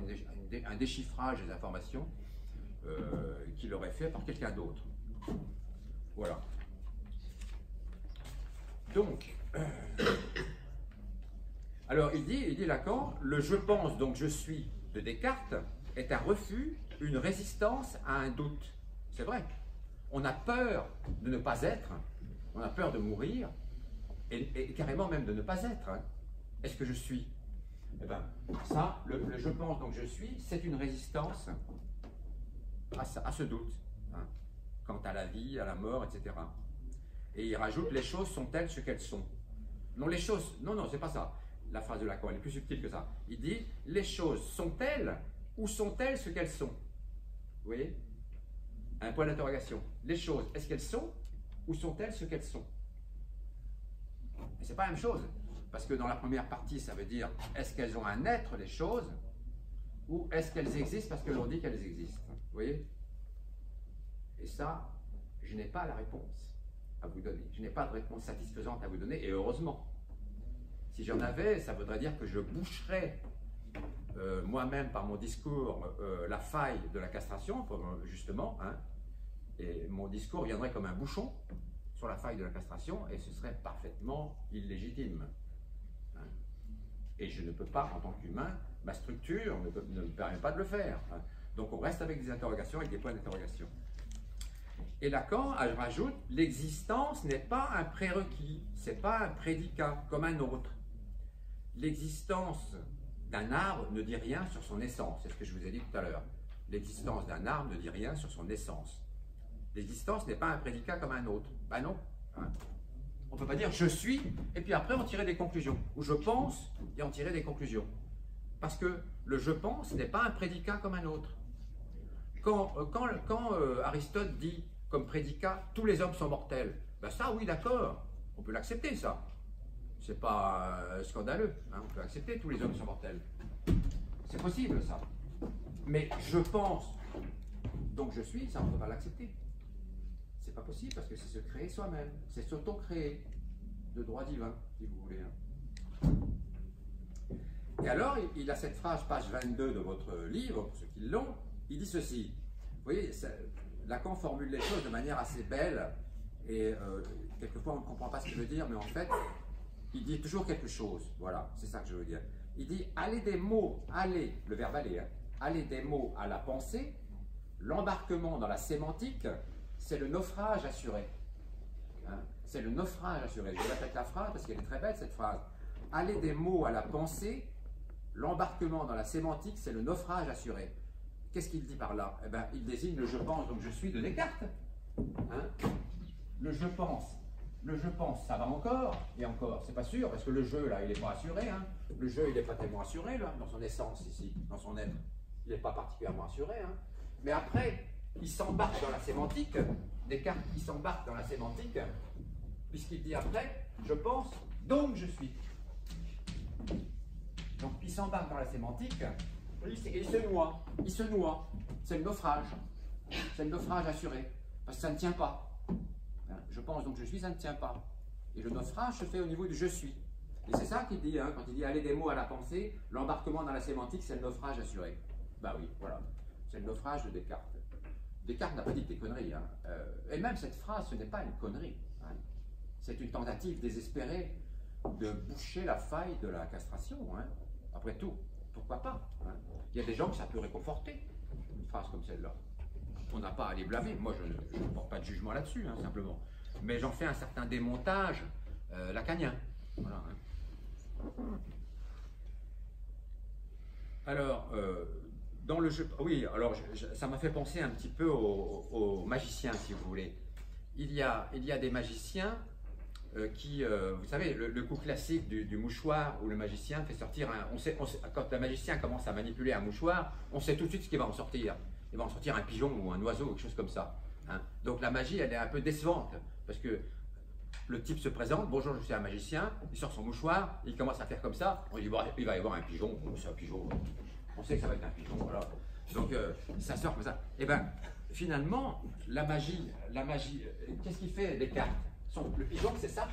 un déchiffrage des informations euh, qui leur fait par quelqu'un d'autre. Voilà. Donc, alors il dit, il dit Lacan, le je pense donc je suis de Descartes est un refus, une résistance à un doute. C'est vrai. On a peur de ne pas être, on a peur de mourir, et, carrément même de ne pas être. hein. Est-ce que je suis? Eh bien, ça, le, je pense donc je suis, c'est une résistance à, ce doute, hein, quant à la vie, à la mort, etc. Et il rajoute les choses sont-elles ce qu'elles sont? Non, les choses, non, non, c'est pas ça. La phrase de Lacan, elle est plus subtile que ça. Il dit les choses sont-elles ou sont-elles ce qu'elles sont? Voyez? Un point d'interrogation. Les choses, est-ce qu'elles sont ou sont-elles ce qu'elles sont? Mais c'est pas la même chose. Parce que dans la première partie, ça veut dire est-ce qu'elles ont un être, les choses, ou est-ce qu'elles existent parce que l'on dit qu'elles existent? Vous voyez? Et ça, je n'ai pas la réponse à vous donner. Je n'ai pas de réponse satisfaisante à vous donner, et heureusement. Si j'en avais, ça voudrait dire que je boucherais euh, moi-même par mon discours euh, la faille de la castration, euh, justement, hein, et mon discours viendrait comme un bouchon sur la faille de la castration, et ce serait parfaitement illégitime. hein. Et je ne peux pas, en tant qu'humain, ma structure ne, me permet pas de le faire. hein. Donc on reste avec des interrogations, avec des points d'interrogation. Et Lacan elle rajoute l'existence n'est pas un prérequis, c'est pas un prédicat comme un autre. L'existence d'un arbre ne dit rien sur son essence, c'est ce que je vous ai dit tout à l'heure. L'existence d'un arbre ne dit rien sur son essence. L'existence n'est pas un prédicat comme un autre. Ben non. hein. On ne peut pas dire je suis et puis après en tirer des conclusions. Ou je pense et en tirer des conclusions. Parce que le je pense n'est pas un prédicat comme un autre. Quand, euh, euh, Aristote dit comme prédicat tous les hommes sont mortels, ben ça oui d'accord, on peut l'accepter ça. C'est pas euh, scandaleux, hein, on peut accepter tous les hommes sont mortels. C'est possible ça. Mais je pense, donc je suis, ça on ne peut pas l'accepter. C'est pas possible parce que c'est se créer soi-même, c'est s'auto-créer de droit divin, si vous voulez. hein. Et alors, il- a cette phrase, page 22 de votre livre, pour ceux qui l'ont, il dit ceci. Vous voyez, Lacan formule les choses de manière assez belle, et euh, quelquefois on ne comprend pas ce qu'il veut dire, mais en fait, il dit toujours quelque chose. Voilà, c'est ça que je veux dire. Il dit aller des mots, aller, le verbe aller, hein, des mots à la pensée, l'embarquement dans la sémantique, c'est le naufrage assuré. Hein, c'est le naufrage assuré. Je répète la phrase parce qu'elle est très belle cette phrase. Aller des mots à la pensée, l'embarquement dans la sémantique, c'est le naufrage assuré. qu'est-ce qu'il dit par là? Eh ben, Il désigne le je pense, donc je suis de Descartes. Hein le je pense. Le je pense, ça va encore, et encore, c'est pas sûr, parce que le jeu, là, il n'est pas assuré. Hein. Le jeu, il n'est pas tellement assuré, là, dans son essence, ici, dans son être. Il n'est pas particulièrement assuré. Hein. Mais après, il s'embarque dans la sémantique, Descartes, il s'embarque dans la sémantique, puisqu'il dit après, je pense, donc je suis. Donc il s'embarque dans la sémantique, et il se noie. Il se noie. C'est le naufrage. C'est le naufrage assuré. Parce que ça ne tient pas. Hein, je pense donc je suis, ça ne tient pas. Et le naufrage se fait au niveau du je suis. Et c'est ça qu'il dit, hein, quand il dit aller des mots à la pensée, l'embarquement dans la sémantique, c'est le naufrage assuré. Bah oui, voilà. C'est le naufrage de Descartes. Descartes n'a pas dit des conneries. Hein. Euh, et même cette phrase, ce n'est pas une connerie. C'est une tentative désespérée de boucher la faille de la castration. Après tout, pourquoi pas Il y a des gens que ça peut réconforter, une phrase comme celle-là. On n'a pas à les blâmer. Moi, je ne porte pas de jugement là-dessus, simplement. Mais j'en fais un certain démontage euh, lacanien. Voilà, Alors, euh, dans le jeu, oui, alors ça m'a fait penser un petit peu aux, magiciens, si vous voulez. Il y a, il y a des magiciens euh, qui, euh, vous savez, le, coup classique du, mouchoir où le magicien fait sortir un. On sait, quand un magicien commence à manipuler un mouchoir, on sait tout de suite ce qu'il va en sortir. Il va en sortir un pigeon ou un oiseau, quelque chose comme ça. Hein. Donc la magie, elle est un peu décevante parce que le type se présente, bonjour, je suis un magicien, il sort son mouchoir, il commence à faire comme ça, on dit, bon, il va y avoir un pigeon, c'est un pigeon, on sait que ça va être un pigeon, voilà. Donc euh, ça sort comme ça. Et eh bien, finalement, la magie, la magie, euh, qu'est-ce qu'il fait des cartes Le pigeon, c'est ça?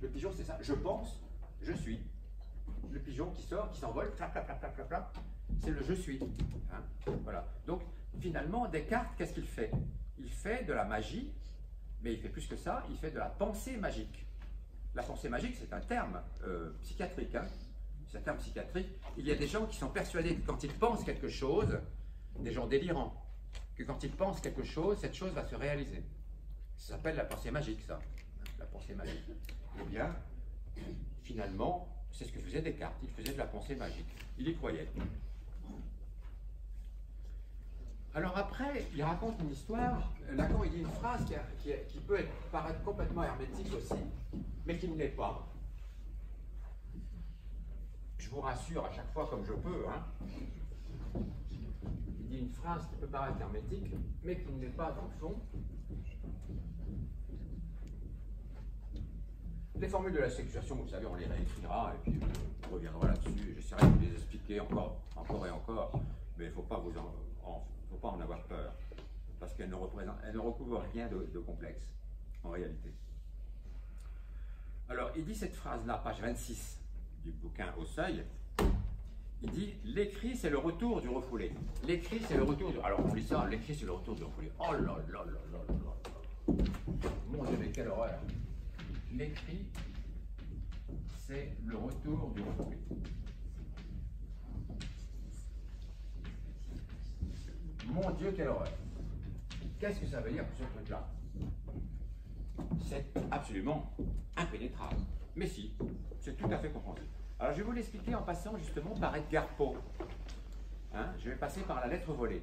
Le pigeon, c'est ça? Je pense, je suis. Le pigeon qui sort, qui s'envole, c'est le je suis. Hein. voilà. Donc, finalement, Descartes, qu'est-ce qu'il fait? Il fait de la magie, mais il fait plus que ça, il fait de la pensée magique. La pensée magique, c'est un terme euh, psychiatrique. Hein c'est un terme psychiatrique, il y a des gens qui sont persuadés que quand ils pensent quelque chose, des gens délirants, que quand ils pensent quelque chose, cette chose va se réaliser. Ça s'appelle la pensée magique, ça. La pensée magique. Eh bien, finalement, c'est ce que faisait Descartes. Il faisait de la pensée magique. Il y croyait. Alors après, il raconte une histoire. Lacan, il dit une phrase qui, peut paraître complètement hermétique aussi, mais qui ne l'est pas je vous rassure à chaque fois comme je peux, hein. il dit une phrase qui peut paraître hermétique, mais qui ne l'est pas dans le fond. Les formules de la sexuation, vous savez, on les réécrira et puis on reviendra là-dessus. J'essaierai de vous les expliquer encore, encore et encore, mais il ne faut pas vous en, faut pas en avoir peur, parce qu'elles ne, ne recouvrent rien de, complexe, en réalité. Alors, il dit cette phrase-là, page 26 du bouquin au seuil, il dit l'écrit c'est le retour du refoulé. L'écrit c'est le retour du. Alors on lit ça, l'écrit c'est le retour du refoulé. Oh là là là là là là. Mon Dieu, mais quelle horreur. L'écrit c'est le retour du refoulé. Mon Dieu, quelle horreur. Qu'est-ce que ça veut dire ce truc-là? C'est absolument impénétrable. Mais si, c'est tout à fait compréhensible. Alors je vais vous l'expliquer en passant justement par Edgar Poe. Hein, je vais passer par la lettre volée.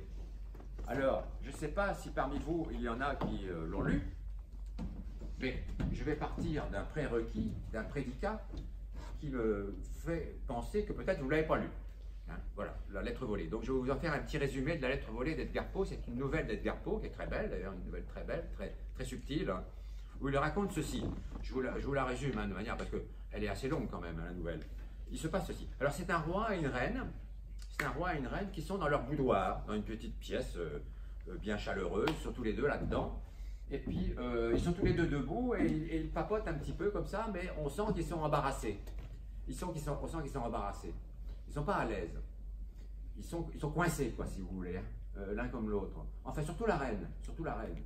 Alors, je ne sais pas si parmi vous, il y en a qui euh, l'ont lu, mais je vais partir d'un prérequis, d'un prédicat, qui me fait penser que peut-être vous ne l'avez pas lu. Hein, voilà, la lettre volée. Donc je vais vous en faire un petit résumé de la lettre volée d'Edgar Poe. C'est une nouvelle d'Edgar Poe qui est très belle, d'ailleurs, une nouvelle très belle, très, très subtile, hein, où il raconte ceci. Je vous la, je vous la résume de manière, parce que elle est assez longue quand même, hein, la nouvelle. Il se passe ceci. Alors c'est un roi et une reine, c'est un roi et une reine qui sont dans leur boudoir, dans une petite pièce euh, euh, bien chaleureuse, ils sont tous les deux là-dedans. Et puis euh, ils sont tous les deux debout et, ils papotent un petit peu comme ça, mais on sent qu'ils sont embarrassés. Ils sont, sont, on sent qu'ils sont embarrassés. Ils sont pas à l'aise. Ils sont, ils sont coincés, quoi, si vous voulez, hein, l'un comme l'autre. Enfin, surtout la reine, surtout la reine.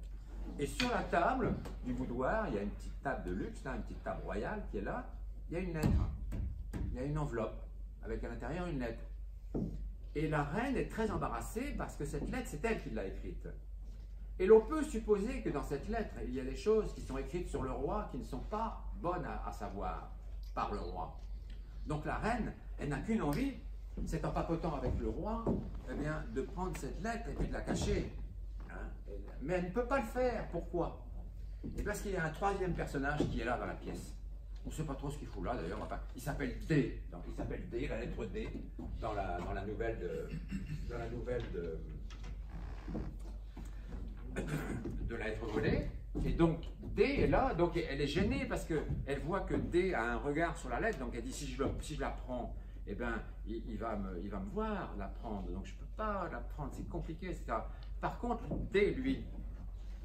Et sur la table du boudoir, il y a une petite table de luxe, une petite table royale qui est là il y a une lettre. Il y a une enveloppe avec à l'intérieur une lettre. Et la reine est très embarrassée parce que cette lettre, c'est elle qui l'a écrite. Et l'on peut supposer que dans cette lettre, il y a des choses qui sont écrites sur le roi qui ne sont pas bonnes à, savoir par le roi. Donc la reine, elle n'a qu'une envie, c'est en papotant avec le roi, eh bien, de prendre cette lettre et puis de la cacher. Hein. Mais elle ne peut pas le faire. Pourquoi? Et parce qu'il y a un troisième personnage qui est là dans la pièce. On ne sait pas trop ce qu'il fout là d'ailleurs. Il s'appelle D. Donc il s'appelle D, la lettre D, dans la, dans la nouvelle de, dans la nouvelle de, de la lettre volée. Et donc D est là, donc elle est gênée parce qu'elle voit que D a un regard sur la lettre, donc elle dit si je, si je la prends, eh ben, il, va me, il va me voir la prendre, donc je ne peux pas la prendre, c'est compliqué, etc. Par contre, D, lui,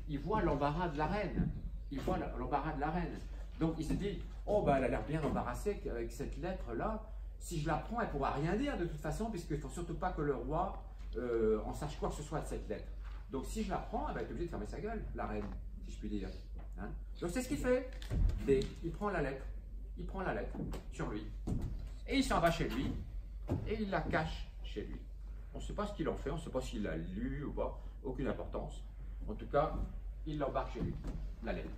il voit l'embarras de la reine, il voit l'embarras de la reine. Donc il se dit, oh ben elle a l'air bien embarrassée avec cette lettre-là, si je la prends, elle ne pourra rien dire de toute façon, puisqu'il ne faut surtout pas que le roi euh, en sache quoi que ce soit de cette lettre. Donc si je la prends, elle va être obligée de fermer sa gueule, la reine, si je puis dire. Hein. Donc c'est ce qu'il fait. D, il prend la lettre, il prend la lettre sur lui, et il s'en va chez lui, et il la cache chez lui. On ne sait pas ce qu'il en fait, on ne sait pas s'il l'a lu ou pas, aucune importance. En tout cas, il l'embarque chez lui, la lettre.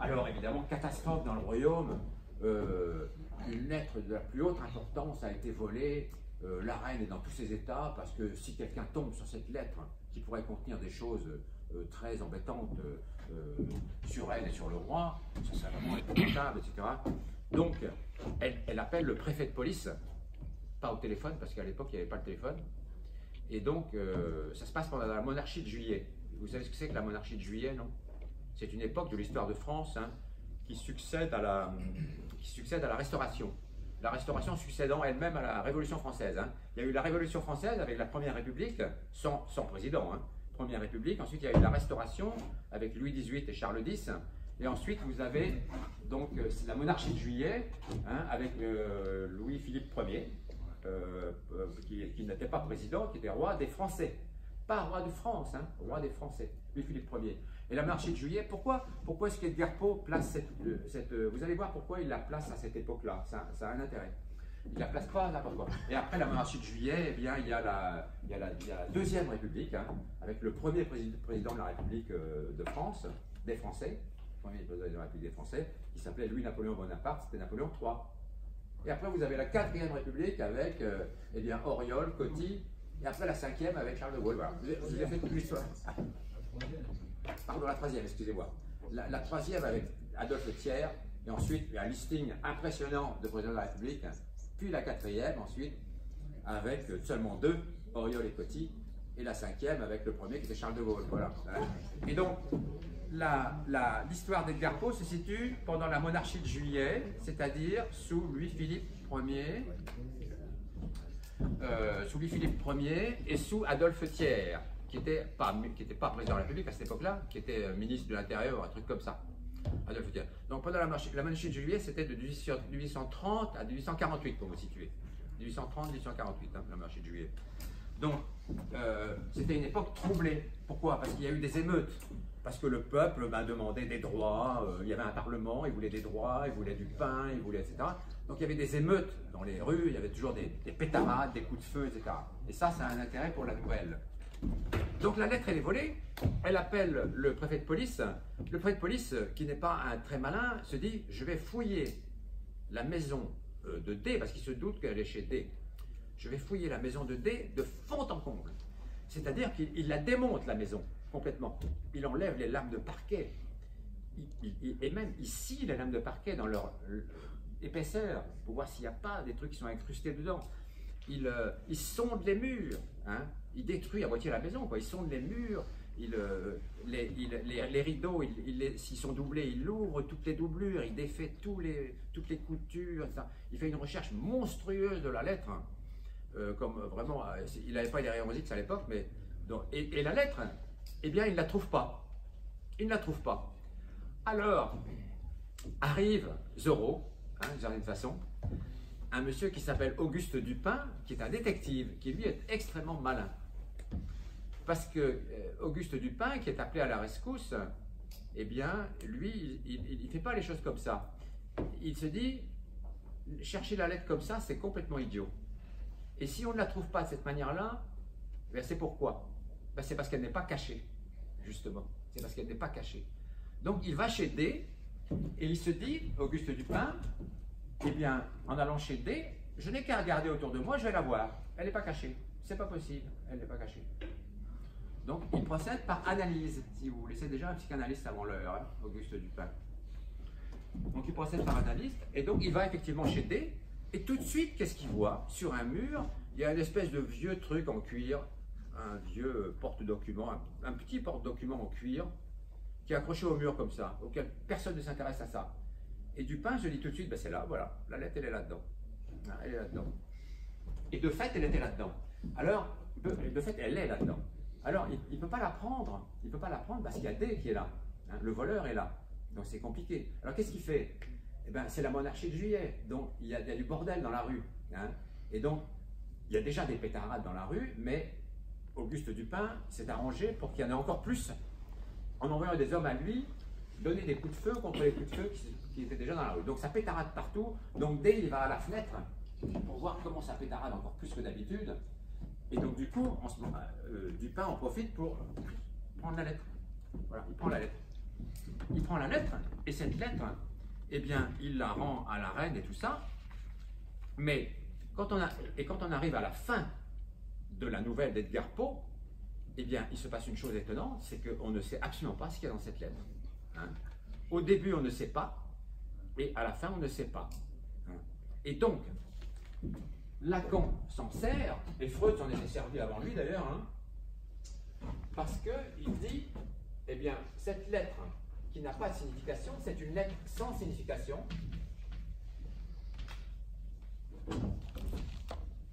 Alors évidemment, catastrophe dans le royaume, euh, une lettre de la plus haute importance a été volée, euh, la reine est dans tous ses états, parce que si quelqu'un tombe sur cette lettre, qui pourrait contenir des choses euh, très embêtantes sur elle et sur le roi, ça serait vraiment épouvantable, etc. Donc, elle, appelle le préfet de police, pas au téléphone, parce qu'à l'époque, il n'y avait pas le téléphone. Et donc, ça se passe pendant la monarchie de juillet. Vous savez ce que c'est que la monarchie de juillet, non? C'est une époque de l'histoire de France hein, qui, succède à la, qui succède à la Restauration. La Restauration succédant elle-même à la Révolution française. Hein. Il y a eu la Révolution française avec la Première République, sans, sans président, hein. Première République. Ensuite, il y a eu la Restauration avec Louis XVIII et Charles X. Et ensuite, vous avez donc euh, la monarchie de juillet avec euh, Louis-Philippe Ier, euh, qui, n'était pas président, qui était roi des Français pas roi de France, hein, roi des Français, Louis-Philippe Ier. Et la monarchie de juillet, pourquoi, pourquoi est-ce qu'Edgar Poe place cette, Vous allez voir pourquoi il la place à cette époque-là, ça, a un intérêt. Il la place pas n'importe quoi. Et après la monarchie de juillet, eh bien, il, y a la, deuxième République, hein, avec le premier président de la République de France, des Français, premier président de la République des Français, qui s'appelait Louis-Napoléon Bonaparte, c'était Napoléon III. Et après, vous avez la quatrième République avec eh bien, Auriol, Coty, et après la cinquième avec Charles de Gaulle. Voilà. Vous avez fait toute l'histoire. Pardon, la troisième, excusez-moi. La, troisième avec Adolphe Thiers, et ensuite un listing impressionnant de président de la République. Puis la quatrième, ensuite, avec seulement deux, Oriol et Coty, et la cinquième avec le premier qui était Charles de Gaulle. Voilà. Et donc, l'histoire d'Edgar Poe se situe pendant la monarchie de Juillet, c'est-à-dire sous Louis-Philippe Ier, euh, sous Louis-Philippe Ier et sous Adolphe Thiers, qui n'était pas, pas président de la République à cette époque-là, qui était euh, ministre de l'Intérieur, un truc comme ça. Adolphe Thiers. Donc pendant la, monarchie, la monarchie de juillet, c'était de 1830 à 1848, pour vous situer. 1830-1848, hein, la monarchie de juillet. Donc, euh, c'était une époque troublée. Pourquoi? Parce qu'il y a eu des émeutes. Parce que le peuple ben, demandait des droits. il y avait un parlement, il voulait des droits, il voulait du pain, il voulait, etc. Donc il y avait des émeutes dans les rues, il y avait toujours des, pétarades, des coups de feu, etc. Et ça, ça a un intérêt pour la nouvelle. Donc la lettre, elle est volée, elle appelle le préfet de police. Le préfet de police, qui n'est pas un très malin, se dit, je vais fouiller la maison euh, de D, parce qu'il se doute qu'elle est chez D. Je vais fouiller la maison de D de fond en comble. C'est-à-dire qu'il la démonte, la maison, complètement. Il enlève les lames de parquet. et même ici, les lames de parquet dans leur épaisseur pour voir s'il n'y a pas des trucs qui sont incrustés dedans. Il, euh, il sonde les murs, hein. il détruit à moitié la maison, il sonde les murs, il, euh, les, les, rideaux, s'ils sont doublés, il ouvre toutes les doublures, il défait toutes les coutures, il fait une recherche monstrueuse de la lettre, hein. euh, comme vraiment, il n'avait pas les rayons X à l'époque, mais et, et, la lettre, eh bien, il ne la trouve pas. Il ne la trouve pas. Alors, arrive Zorro, hein, d'une certaine façon, un monsieur qui s'appelle Auguste Dupin, qui est un détective, qui lui est extrêmement malin. Parce que euh, Auguste Dupin, qui est appelé à la rescousse, eh bien, lui, il ne fait pas les choses comme ça. Il se dit, chercher la lettre comme ça, c'est complètement idiot. Et si on ne la trouve pas de cette manière-là, ben c'est pourquoi? Ben C'est parce qu'elle n'est pas cachée, justement. C'est parce qu'elle n'est pas cachée. Donc il va chez D, et il se dit, Auguste Dupin, eh bien, en allant chez D, je n'ai qu'à regarder autour de moi, je vais la voir. Elle n'est pas cachée. C'est pas possible, elle n'est pas cachée. Donc, il procède par analyse, si vous voulez. C'est déjà un psychanalyste avant l'heure, hein, Auguste Dupin. Donc, il procède par analyse, et donc il va effectivement chez D, et tout de suite, qu'est-ce qu'il voit? Sur un mur, il y a une espèce de vieux truc en cuir, un vieux porte-document, un, petit porte-document en cuir, qui est accroché au mur comme ça, auquel personne ne s'intéresse à ça. Et Dupin, je dis tout de suite, ben c'est là, voilà, la lettre, elle est là-dedans. Ah, elle est là-dedans. Et de fait, elle était là-dedans. Alors, de fait, elle est là-dedans. Alors, il ne peut pas la prendre. Il ne peut pas la prendre parce qu'il y a D qui est là. Hein. le voleur est là. Donc, c'est compliqué. Alors, qu'est-ce qu'il fait? Eh ben, C'est la monarchie de juillet. Donc, il y, a, du bordel dans la rue. Hein. Et donc, il y a déjà des pétarades dans la rue, mais Auguste Dupin s'est arrangé pour qu'il y en ait encore plus en envoyant des hommes à lui donner des coups de feu contre les coups de feu qui, étaient déjà dans la rue. Donc, ça pétarade partout. Donc, dès il va à la fenêtre pour voir comment ça pétarade encore plus que d'habitude. Et donc, du coup, euh, Dupin en profite pour prendre la lettre. Voilà, il prend la lettre. Il prend la lettre, et cette lettre, eh bien, il la rend à la reine et tout ça. Mais, quand on a, et quand on arrive à la fin de la nouvelle d'Edgar Poe, eh bien, il se passe une chose étonnante, c'est qu'on ne sait absolument pas ce qu'il y a dans cette lettre. Hein. Au début, on ne sait pas, et à la fin, on ne sait pas. Hein. Et donc, Lacan s'en sert, et Freud s'en était servi avant lui d'ailleurs, hein, parce qu'il dit, eh bien, cette lettre qui n'a pas de signification, c'est une lettre sans signification,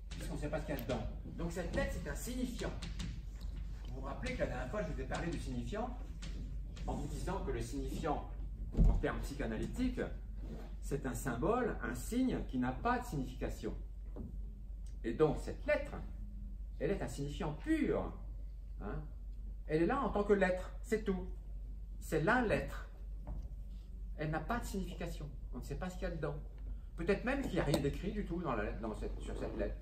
puisqu'on ne sait pas ce qu'il y a dedans. Donc cette lettre, c'est un signifiant. Vous vous rappelez que la dernière fois, je vous ai parlé du signifiant, en vous disant que le signifiant, en termes psychanalytiques, c'est un symbole, un signe qui n'a pas de signification. Et donc cette lettre, elle est un signifiant pur. Hein. Elle est là en tant que lettre, c'est tout. C'est la lettre. Elle n'a pas de signification. On ne sait pas ce qu'il y a dedans. Peut-être même qu'il n'y a rien d'écrit du tout dans la sur cette lettre.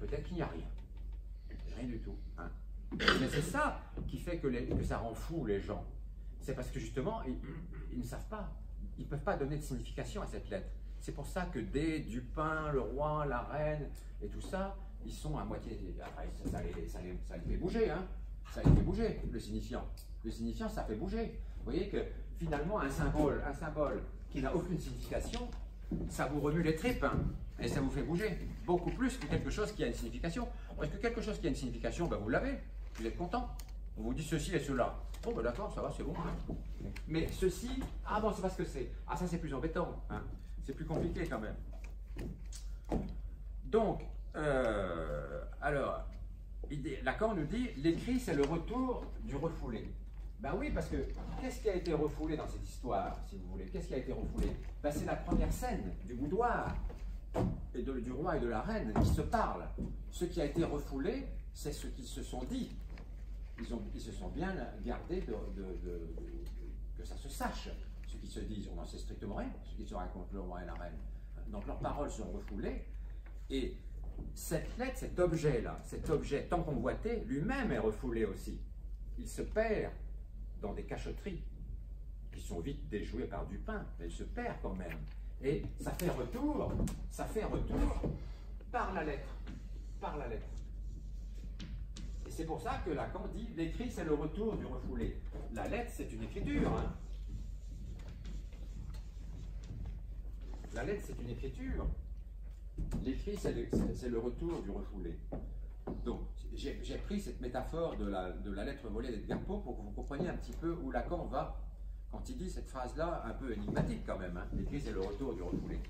Peut-être qu'il n'y a rien. Rien du tout. Hein. Mais c'est ça qui fait que, ça rend fou les gens. C'est parce que justement, ils, ne savent pas. Ils ne peuvent pas donner de signification à cette lettre. C'est pour ça que dès Dupin, le roi, la reine et tout ça, ils sont à moitié. Ça, les, fait bouger, hein Ça les fait bouger, le signifiant. Le signifiant, ça fait bouger. Vous voyez que finalement, un symbole, un symbole qui n'a aucune signification, ça vous remue les tripes hein, et ça vous fait bouger. Beaucoup plus que quelque chose qui a une signification. Parce que quelque chose qui a une signification, ben vous l'avez, vous êtes content. On vous dit ceci et cela. Bon, ben d'accord, ça va, c'est bon. Mais ceci, ah bon, c'est pas ce que c'est. Ah, ça, c'est plus embêtant. Hein c'est plus compliqué quand même. Donc, euh, alors, Lacan nous dit l'écrit, c'est le retour du refoulé. Ben oui, parce que qu'est-ce qui a été refoulé dans cette histoire, si vous voulez? Qu'est-ce qui a été refoulé? Ben, C'est la première scène du boudoir et du roi et de la reine qui se parlent. Ce qui a été refoulé, c'est ce qu'ils se sont dit. Ils, se sont bien gardés de, que ça se sache qui se disent, on n'en sait strictement rien, ce qui se raconte le roi et la reine. Donc leurs paroles sont refoulées. Et cette lettre, cet objet-là, cet objet tant convoité, lui-même est refoulé aussi. Il se perd dans des cachotteries qui sont vite déjouées par Dupin, mais il se perd quand même. Et ça fait retour, ça fait retour par la lettre, par la lettre. Et c'est pour ça que Lacan dit l'écrit c'est le retour du refoulé. La lettre c'est une écriture, hein. La lettre, c'est une écriture. L'écrit, c'est le, retour du refoulé. Donc, j'ai pris cette métaphore de la, lettre volée d'Edgar Poe pour que vous compreniez un petit peu où Lacan va quand il dit cette phrase-là, un peu énigmatique quand même. Hein. L'écrit, c'est le retour du refoulé.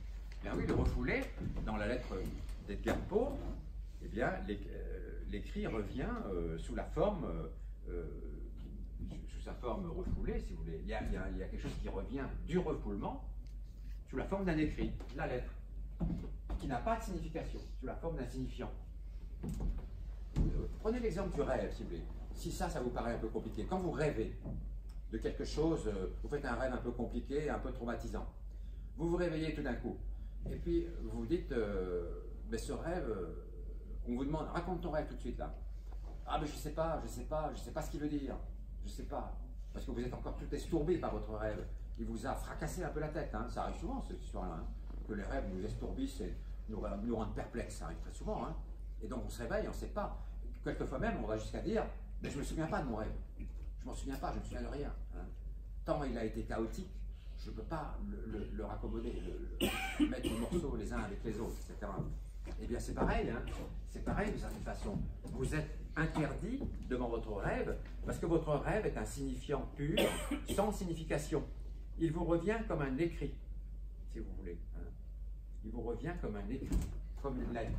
Bien oui, le refoulé, dans la lettre d'Edgar Poe, eh bien, euh, l'écrit revient euh, sous la forme, euh, sous sa forme refoulée, si vous voulez. Il y, a, il y a quelque chose qui revient du refoulement, sous la forme d'un écrit, la lettre, qui n'a pas de signification, sous la forme d'un signifiant. Prenez l'exemple du rêve, si vous voulez. Si ça, ça vous paraît un peu compliqué. Quand vous rêvez de quelque chose, euh, vous faites un rêve un peu compliqué, un peu traumatisant. Vous vous réveillez tout d'un coup. Et puis, vous vous dites, euh, mais ce rêve, euh, on vous demande, raconte ton rêve tout de suite là. Ah, mais je sais pas, je sais pas, je sais pas ce qu'il veut dire. Je sais pas. Parce que vous êtes encore tout estourbé par votre rêve il vous a fracassé un peu la tête. Hein. Ça arrive souvent, cette histoire-là, hein, que les rêves nous estourbissent et nous, rendre perplexes, ça arrive très souvent. Hein. Et donc on se réveille, on ne sait pas. Quelquefois même, on va jusqu'à dire Mais je ne me souviens pas de mon rêve. Je m'en souviens pas, je ne me souviens de rien. Hein. Tant il a été chaotique, je ne peux pas le, raccommoder, le, mettre en morceaux les uns avec les autres, etc. Eh bien, c'est pareil, hein. c'est pareil de certaine façon. Vous êtes interdit devant votre rêve parce que votre rêve est un signifiant pur, sans signification. Il vous revient comme un écrit, si vous voulez. Hein. Il vous revient comme un écrit, comme une lettre.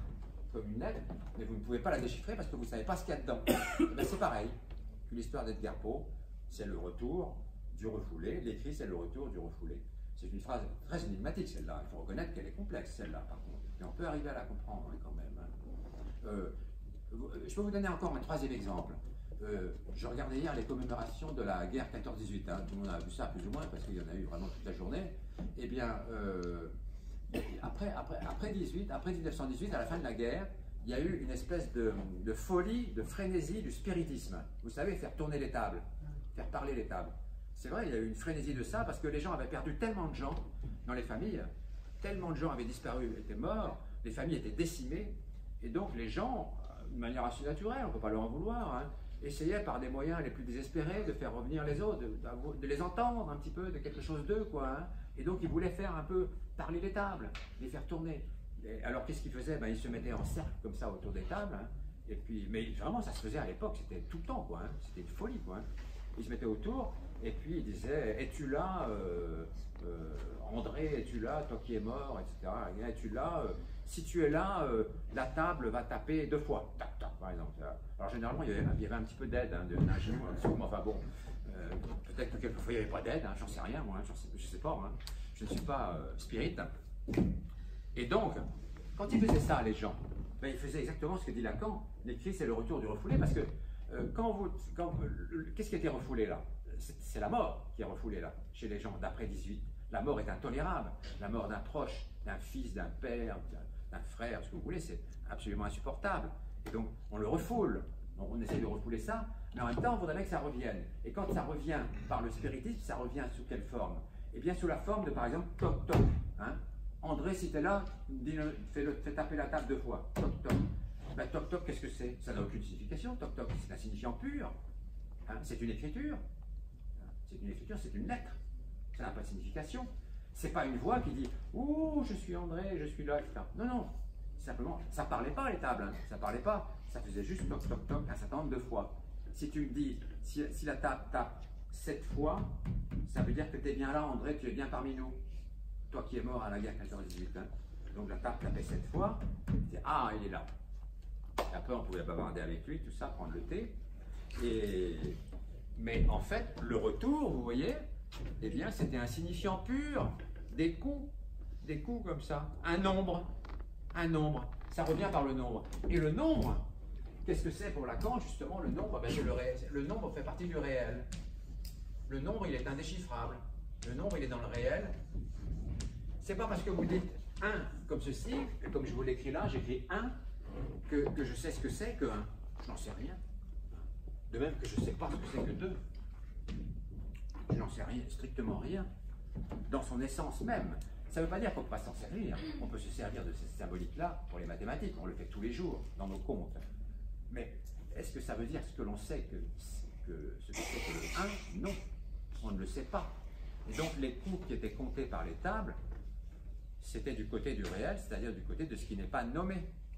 Comme une lettre, mais vous ne pouvez pas la déchiffrer parce que vous ne savez pas ce qu'il y a dedans. Eh c'est pareil l'histoire d'Edgar Poe, c'est le retour du refoulé. L'écrit, c'est le retour du refoulé. C'est une phrase très énigmatique, celle-là. Il faut reconnaître qu'elle est complexe, celle-là, par contre. Mais on peut arriver à la comprendre hein, quand même. Hein. Euh, je peux vous donner encore un troisième exemple. Euh, je regardais hier les commémorations de la guerre 14-18. Hein. Tout le monde a vu ça plus ou moins parce qu'il y en a eu vraiment toute la journée. Eh bien, euh, après, après, après, 18, après 1918, à la fin de la guerre, il y a eu une espèce de, de, folie, de frénésie du spiritisme. Vous savez, faire tourner les tables, faire parler les tables. C'est vrai, il y a eu une frénésie de ça parce que les gens avaient perdu tellement de gens dans les familles, tellement de gens avaient disparu, étaient morts, les familles étaient décimées, et donc les gens, de manière assez naturelle, on ne peut pas leur en vouloir, hein, essayaient par des moyens les plus désespérés de faire revenir les autres, de, les entendre un petit peu, de quelque chose d'eux, quoi. Hein. et donc ils voulaient faire un peu parler les tables, les faire tourner. Alors qu'est-ce qu'ils faisaient ben, Ils se mettaient en cercle comme ça autour des tables, hein. et puis, mais vraiment ça se faisait à l'époque, c'était tout le temps, quoi. c'était une folie, quoi. Ils se mettaient autour, et puis il disait Es-tu là, euh, euh, André Es-tu là, toi qui es mort, etc. Es-tu là euh, Si tu es là, la table va taper deux fois, tac, par exemple. Alors généralement, il y avait, un petit peu d'aide hein, de enfin bon, peut-être que quelquefois il n'y avait pas d'aide, hein, j'en sais rien, moi, hein, je sais pas, je ne suis pas spirit. Et donc, quand ils faisaient ça, les gens, ben, ils faisaient exactement ce que dit Lacan l'écrit c'est le retour du refoulé, parce que quand vous. Qu'est-ce qui été refoulé là? C'est la mort qui est refoulée là, chez les gens d'après 18. La mort est intolérable. La mort d'un proche, d'un fils, d'un père, d'un frère, ce que vous voulez, c'est absolument insupportable. Et donc, on le refoule. on essaie de refouler ça, mais en même temps, on voudrait que ça revienne. Et quand ça revient par le spiritisme, ça revient sous quelle forme? Eh bien, sous la forme de, par exemple, toc toc. Hein? André, si tu es là, fais, fais, taper la table deux fois. Toc toc. Ben, toc toc, qu'est-ce que c'est? Ça n'a aucune signification. Toc toc, c'est un signifiant pur. Hein c'est une écriture. C'est une écriture, c'est une lettre. Ça n'a pas de signification. C'est pas une voix qui dit Ouh, je suis André, je suis là, etc. Non, non. Simplement, ça parlait pas les tables. Hein. Ça parlait pas. Ça faisait juste toc, toc, toc un certain nombre de fois. Si tu me dis, si, la table tape sept fois, ça veut dire que tu es bien là, André, tu es bien parmi nous. Qui es mort à la guerre 14-18. Hein. Donc la table tapait sept fois. Ah, il est là. Et après, on pouvait bavarder avec lui, tout ça, prendre le thé. Et mais en fait, le retour, vous voyez, eh bien, c'était un signifiant pur, des coups, des coups comme ça, un nombre, un nombre, ça revient par le nombre. Et le nombre, qu'est-ce que c'est pour Lacan Justement, le nombre, ben, le, le nombre fait partie du réel. Le nombre, il est indéchiffrable. Le nombre, il est dans le réel. C'est pas parce que vous dites 1 comme ceci, comme je vous l'écris là, j'écris 1, que, que je sais ce que c'est que 1. Je n'en sais rien. De même que je ne sais pas ce que c'est que deux. Je n'en sais rien, strictement rien. Dans son essence même. Ça ne veut pas dire qu'on ne peut pas s'en servir. On peut se servir de ces symboliques-là pour les mathématiques. On le fait tous les jours dans nos comptes. Mais est-ce que ça veut dire ce que l'on sait que, que ce que c'est que le 1 Non, on ne le sait pas. Et donc les coups qui étaient comptés par les tables, c'était du côté du réel, c'est-à-dire du côté de ce qui n'est pas nommé.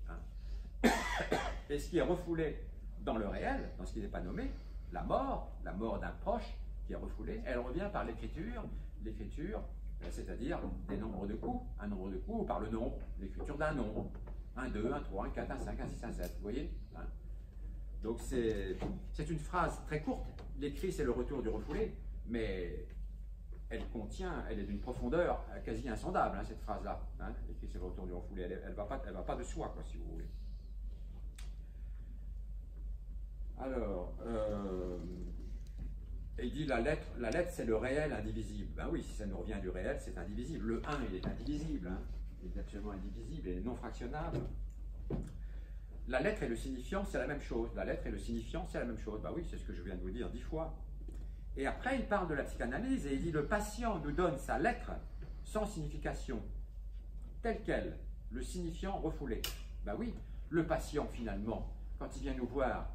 Hein. Et ce qui est refoulé dans le réel, dans ce qui n'est pas nommé, la mort, la mort d'un proche qui est refoulé, elle revient par l'écriture, l'écriture, euh, c'est-à-dire des nombres de coups, un nombre de coups par le nombre, l'écriture d'un nombre. 1, 2, 1, 3, 1, 4, 1, 5, 1, 6, 1, 7, vous voyez hein Donc c'est une phrase très courte. L'écrit, c'est le retour du refoulé, mais elle contient, elle est d'une profondeur quasi insondable, hein, cette phrase-là. Hein le retour du refoulé. Elle ne va, pas, va pas de soi, si vous voulez. Alors, euh, il dit la lettre, la lettre c'est le réel indivisible. Ben oui, si ça nous revient du réel, c'est indivisible. Le 1, il est indivisible. Hein. Il est absolument indivisible et non fractionnable. La lettre et le signifiant, c'est la même chose. La lettre et le signifiant, c'est la même chose. Ben oui, c'est ce que je viens de vous dire dix fois. Et après, il parle de la psychanalyse et il dit le patient nous donne sa lettre sans signification, telle qu'elle, le signifiant refoulé. Ben oui, le patient finalement, quand il vient nous voir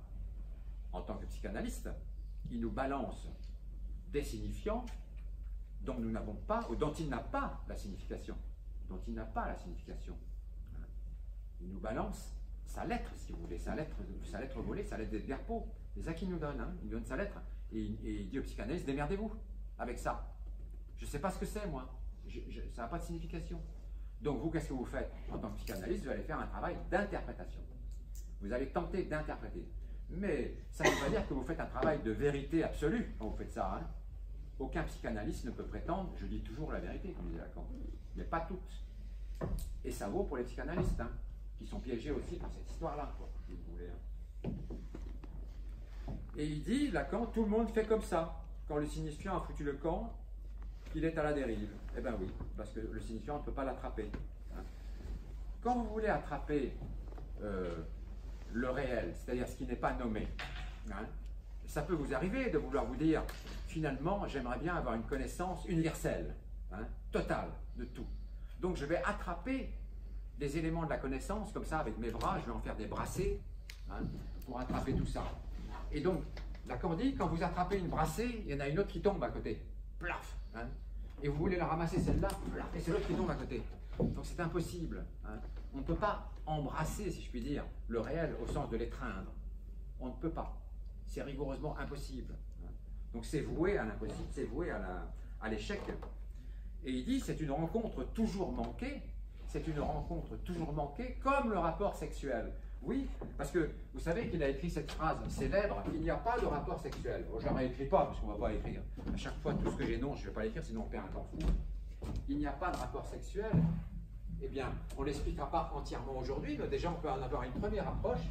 en tant que psychanalyste, il nous balance des signifiants dont nous n'avons pas, ou dont il n'a pas la signification. Dont il n'a pas la signification. Il nous balance sa lettre, si vous voulez, sa lettre, sa lettre volée, sa lettre d'Edgar C'est ça qu'il nous donne. Hein. Il donne sa lettre et, il dit au psychanalyste démerdez-vous avec ça. Je ne sais pas ce que c'est, moi. ça n'a pas de signification. Donc, vous, qu'est-ce que vous faites En tant que psychanalyste, vous allez faire un travail d'interprétation. Vous allez tenter d'interpréter. Mais ça ne veut pas dire que vous faites un travail de vérité absolue quand vous faites ça. Hein. Aucun psychanalyste ne peut prétendre, je dis toujours la vérité, comme disait Lacan, mais pas toutes. Et ça vaut pour les psychanalystes, hein, qui sont piégés aussi par cette histoire-là, si vous voulez. Hein. Et il dit, Lacan, tout le monde fait comme ça. Quand le signifiant a foutu le camp, il est à la dérive. Eh bien oui, parce que le signifiant ne peut pas l'attraper. Quand vous voulez attraper euh, le réel, c'est-à-dire ce qui n'est pas nommé, ça peut vous arriver de vouloir vous dire, finalement, j'aimerais bien avoir une connaissance universelle, hein, totale de tout. Donc je vais attraper des éléments de la connaissance, comme ça, avec mes bras, je vais en faire des brassées, hein, pour attraper tout ça. Et donc, Lacan dit, quand vous attrapez une brassée, il y en a une autre qui tombe à côté. Plaf hein, Et vous voulez la ramasser celle-là, et c'est l'autre qui tombe à côté. Donc c'est impossible. On ne peut pas embrasser, si je puis dire, le réel au sens de l'étreindre. On ne peut pas. C'est rigoureusement impossible. Donc c'est voué à l'impossible, c'est voué à l'échec. Et il dit, c'est une rencontre toujours manquée, c'est une rencontre toujours manquée, comme le rapport sexuel. Oui, parce que vous savez qu'il a écrit cette phrase célèbre, il n'y a pas de rapport sexuel. Bon, je ne réécris pas, parce qu'on va pas écrire. À chaque fois, tout ce que j'énonce, je ne vais pas l'écrire, sinon on perd un temps fou. Il n'y a pas de rapport sexuel. Eh bien, on l'expliquera pas entièrement aujourd'hui, mais déjà on peut en avoir une première approche.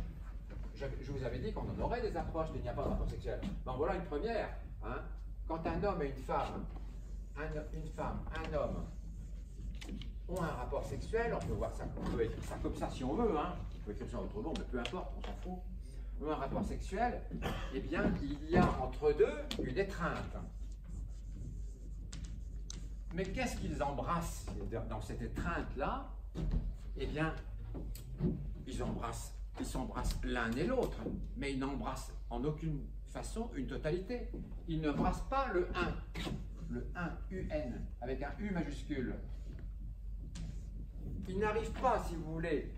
Je, vous avais dit qu'on en aurait des approches, il n'y a pas de rapport sexuel. Ben voilà une première. Hein. Quand un homme et une femme, une femme, un homme ont un rapport sexuel, on peut voir ça, on peut écrire ça comme ça si on veut, hein. On peut écrire ça autrement, mais peu importe, on s'en fout. Ont un rapport sexuel, eh bien, il y a entre deux une étreinte. Mais qu'est-ce qu'ils embrassent dans cette étreinte-là? Eh bien, ils embrassent, ils s'embrassent l'un et l'autre, mais ils n'embrassent en aucune façon une totalité. Ils ne brassent pas le 1, le 1 UN, avec un U majuscule. Ils n'arrivent pas, si vous voulez,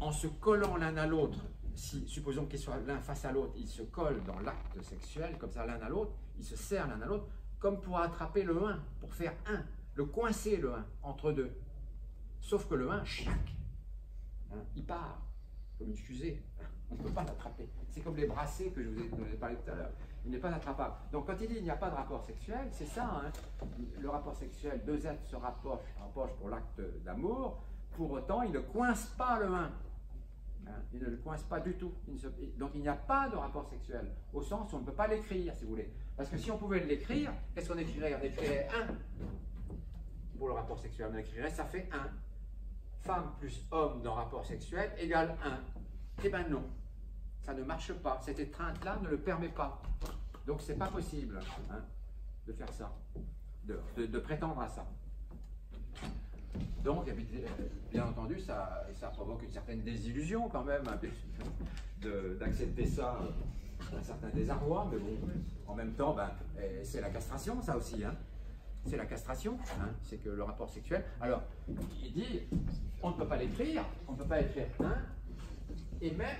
en se collant l'un à l'autre, si, supposons qu'ils soient l'un face à l'autre, ils se collent dans l'acte sexuel, comme ça l'un à l'autre, ils se serrent l'un à l'autre, comme pour attraper le 1, pour faire 1, le coincer le 1 entre deux. Sauf que le 1, chaque, hein, il part, comme une fusée. On ne peut pas l'attraper. C'est comme les bracelets que je vous ai parlé tout à l'heure. Il n'est pas attrapable. Donc quand il dit qu'il n'y a pas de rapport sexuel, c'est ça. Hein. Le rapport sexuel, deux êtres se rapprochent, rapprochent pour l'acte d'amour. Pour autant, il ne coince pas le 1. Hein. Il ne le coince pas du tout. donc il n'y a pas de rapport sexuel, au sens où on ne peut pas l'écrire, si vous voulez. Parce que si on pouvait l'écrire, qu'est-ce qu'on écrirait? On écrirait 1 pour le rapport sexuel. On écrirait ça fait 1. Femme plus homme dans rapport sexuel égale 1. Eh bien non, ça ne marche pas. Cette étreinte-là ne le permet pas. Donc c'est pas possible hein, de faire ça, de, prétendre à ça. Donc, bien entendu, ça, provoque une certaine désillusion quand même, hein, d'accepter ça, euh, un certain désarroi, mais bon, en même temps, ben, c'est la castration, ça aussi. Hein. C'est la castration, hein, c'est que le rapport sexuel. Alors, il dit, on ne peut pas l'écrire, on ne peut pas écrire un, et même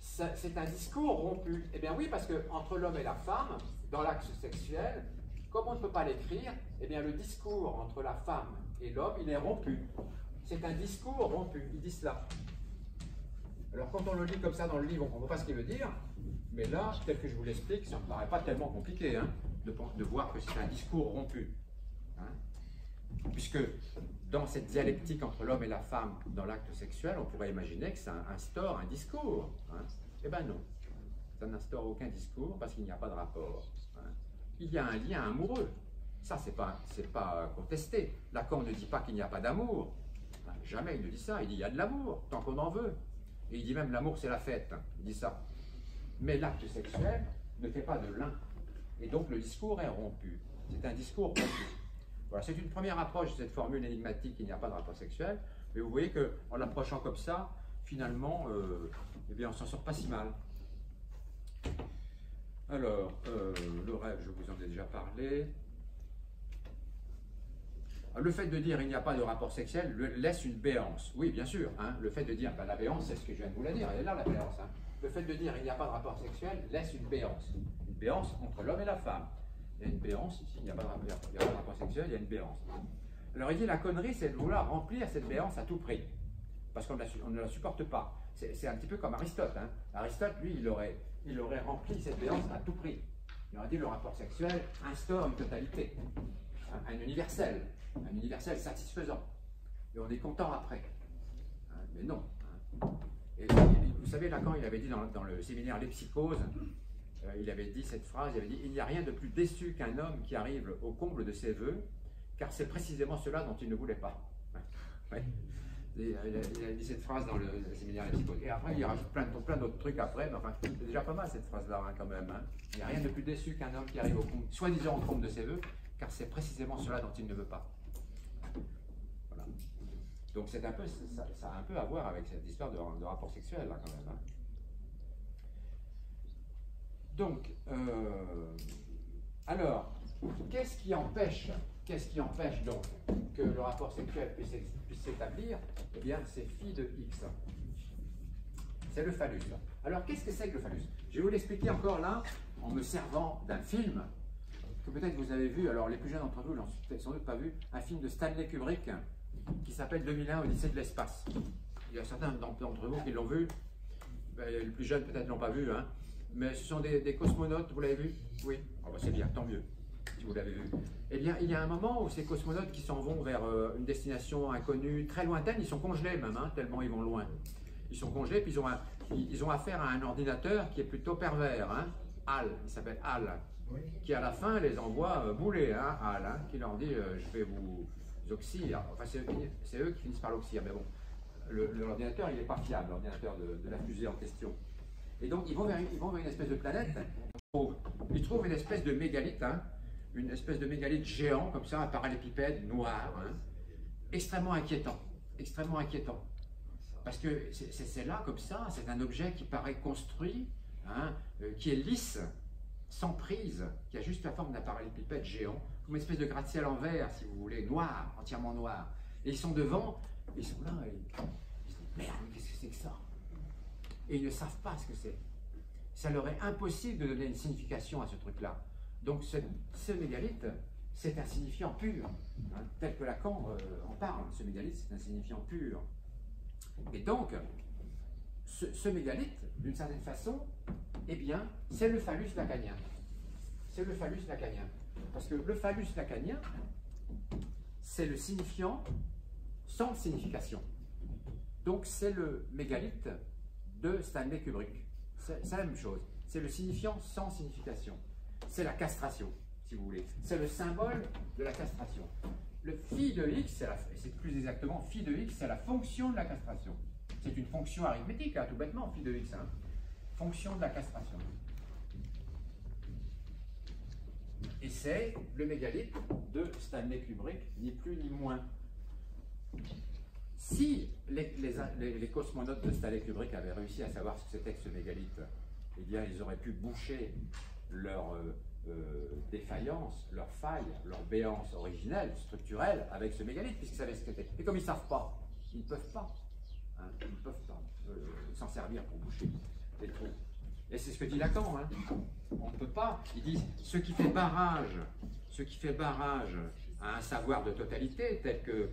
c'est un discours rompu. Eh bien oui, parce que entre l'homme et la femme, dans l'axe sexuel, comme on ne peut pas l'écrire, eh bien le discours entre la femme et l'homme, il est rompu. C'est un discours rompu, il dit cela. Alors quand on le lit comme ça dans le livre, on ne comprend pas ce qu'il veut dire, mais là, tel que je vous l'explique, ça ne me paraît pas tellement compliqué hein, de, voir que c'est un discours rompu. Hein. Puisque dans cette dialectique entre l'homme et la femme dans l'acte sexuel, on pourrait imaginer que ça instaure un discours. Hein. Eh bien non, ça n'instaure aucun discours parce qu'il n'y a pas de rapport. Il y a un lien amoureux. Ça, c'est pas, pas contesté. Lacan ne dit pas qu'il n'y a pas d'amour. Hein, jamais il ne dit ça. Il dit il y a de l'amour, tant qu'on en veut. Et il dit même l'amour, c'est la fête. Il dit ça. Mais l'acte sexuel ne fait pas de l'un. Et donc le discours est rompu. C'est un discours rompu c'est une première approche de cette formule énigmatique, il n'y a pas de rapport sexuel. Et vous voyez qu'en l'approchant comme ça, finalement, euh, eh bien, s'en sort pas si mal. Alors, euh, le rêve, je vous en ai déjà parlé. Le fait de dire il n'y a pas de rapport sexuel laisse une béance. Oui, bien sûr. hein. Le fait de dire ben, la béance, c'est ce que je viens de vous la dire. Elle est là, la béance. hein. Le fait de dire il n'y a pas de rapport sexuel laisse une béance. Une béance entre l'homme et la femme. Il y a une béance ici, il n'y a, pas de rapport- sexuel, il y a une béance. Alors il dit la connerie, c'est de vouloir remplir cette béance à tout prix. Parce qu'on ne la supporte pas. C'est un petit peu comme Aristote. hein. Aristote, lui, il aurait, il aurait rempli cette béance à tout prix. Il aurait dit le rapport sexuel instaure une totalité, un universel, un universel satisfaisant. Et on est content après. Hein, mais non. hein. Vous savez, Lacan, il avait dit dans, le séminaire Les psychoses, euh, il avait dit cette phrase, il avait dit, il n'y a rien de plus déçu qu'un homme qui arrive au comble de ses voeux, car c'est précisément cela dont il ne voulait pas. Euh, il, a, dit cette phrase dans le, séminaire Les psychoses. Et après, il rajoute plein, plein d'autres trucs après, mais enfin, c'est déjà pas mal cette phrase-là hein, quand même. Il n'y a rien de plus déçu qu'un homme qui arrive au comble, soi-disant au comble de ses voeux, car c'est précisément cela dont il ne veut pas. Donc c'est un peu, ça, a un peu à voir avec cette histoire de, rapport sexuel là quand même. hein. Donc, euh, alors, qu'est-ce qui empêche, qu'est-ce qui empêche donc que le rapport sexuel puisse s'établir? Eh bien, c'est phi de x. C'est le phallus. Alors, qu'est-ce que c'est que le phallus? Je vais vous l'expliquer encore là, en me servant d'un film que peut-être vous avez vu, alors les plus jeunes d'entre vous l'ont sans doute pas vu, un film de Stanley Kubrick qui s'appelle 2001 Odyssée de l'espace. Il y a certains d'entre vous qui l'ont vu, Ben, les plus jeunes peut-être l'ont pas vu, hein. mais ce sont des, des cosmonautes, vous l'avez vu? Oui. Oh, bah, c'est bien, tant mieux, si vous l'avez vu. Eh bien, il y a un moment où ces cosmonautes qui s'en vont vers euh, une destination inconnue, très lointaine, ils sont congelés même, hein, tellement ils vont loin. Ils sont congelés, puis ils ont, un- ils ont affaire à un ordinateur qui est plutôt pervers, hein. HAL, il s'appelle HAL Oui. qui à la fin les envoie euh, bouler, hein, Al, hein, qui leur dit euh, je vais vous Enfin, c'est eux, qui- finissent par l'oxyre, mais bon, l'ordinateur il n'est pas fiable, l'ordinateur de, la fusée en question. Et donc ils vont vers ils vont vers une espèce de planète, ils trouvent, une espèce de mégalithe, hein, une espèce de mégalithe géant comme ça, un parallépipède noir, hein, extrêmement inquiétant, extrêmement inquiétant. Parce que c'est là comme ça, c'est un objet qui paraît construit, hein, euh, qui est lisse, sans prise, qui a juste la forme d'un parallépipède géant, comme une espèce de gratte-ciel en verre, si vous voulez, noir, entièrement noir. Et ils sont devant, ils sont là, ils se disent Merde, qu'est-ce que c'est que ça? Et ils ne savent pas ce que c'est. Ça leur est impossible de donner une signification à ce truc-là. Donc ce, ce c'est un signifiant pur, hein, tel que Lacan euh, en parle. Ce mégalithe, c'est un signifiant pur. Et donc, ce, ce d'une certaine façon, eh bien, c'est le phallus lacanien. C'est le phallus lacanien. Parce que le phallus lacanien, c'est le signifiant sans signification. Donc, c'est le mégalithe de Stanley Kubrick. C'est la même chose. C'est le signifiant sans signification. C'est la castration, si vous voulez. C'est le symbole de la castration. Le phi de x, c'est plus exactement phi de x, c'est la fonction de la castration. C'est une fonction arithmétique, hein, tout bêtement, phi de x. hein. Fonction de la castration. Et c'est le mégalithe de Stanley Kubrick, ni plus ni moins. Si les, cosmonautes de Stanley Kubrick avaient réussi à savoir ce que c'était que ce mégalithe, eh bien, ils auraient pu boucher leur euh, euh, défaillance, leur faille, leur béance originelle, structurelle, avec ce mégalithe, puisqu'ils savaient ce que c'était. Et comme ils ne savent pas, ils ne peuvent pas, hein, ils ne peuvent pas euh, s'en servir pour boucher les trous. Et c'est ce que dit Lacan. Hein. On ne peut pas. Il dit ce qui fait barrage, ce qui fait barrage à un savoir de totalité tel que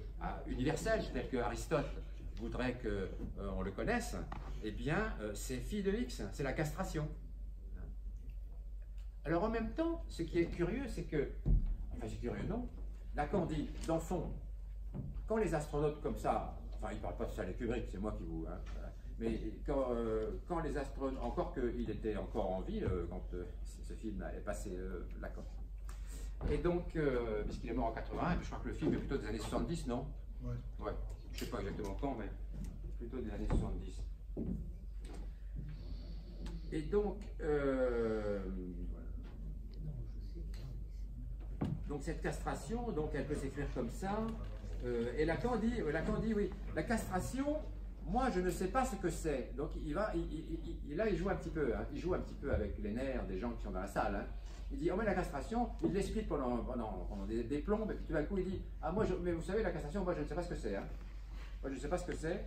universel, tel que Aristote voudrait que euh, on le connaisse, eh bien, euh, c'est phi de x, c'est la castration. Alors en même temps, ce qui est curieux, c'est que, enfin c'est curieux non, Lacan dit, dans le fond, quand les astronautes comme ça, enfin il ne parle pas de Stanley Kubrick, c'est moi qui vous, hein. Mais quand, euh, quand les astronautes, encore qu'il était encore en vie euh, quand euh, ce film est passé, euh, Lacan. Et donc, puisqu'il est mort en 81, et puis je crois que le film est plutôt des années 70, non? Ouais. Ouais, je sais pas exactement quand, mais plutôt des années 70. Et donc, donc cette castration, donc elle peut s'écrire comme ça. Et Lacan dit, Lacan dit, oui, la castration, moi je ne sais pas ce que c'est. Donc il va, là il joue un petit peu, hein. il joue un petit peu avec les nerfs des gens qui sont dans la salle. Hein. Il dit, oh mais la castration, il l'explique pendant, pendant, des, plombes, et puis tout d'un coup il dit, ah moi, je, mais vous savez, la castration, moi je ne sais pas ce que c'est. Hein. Moi je ne sais pas ce que c'est,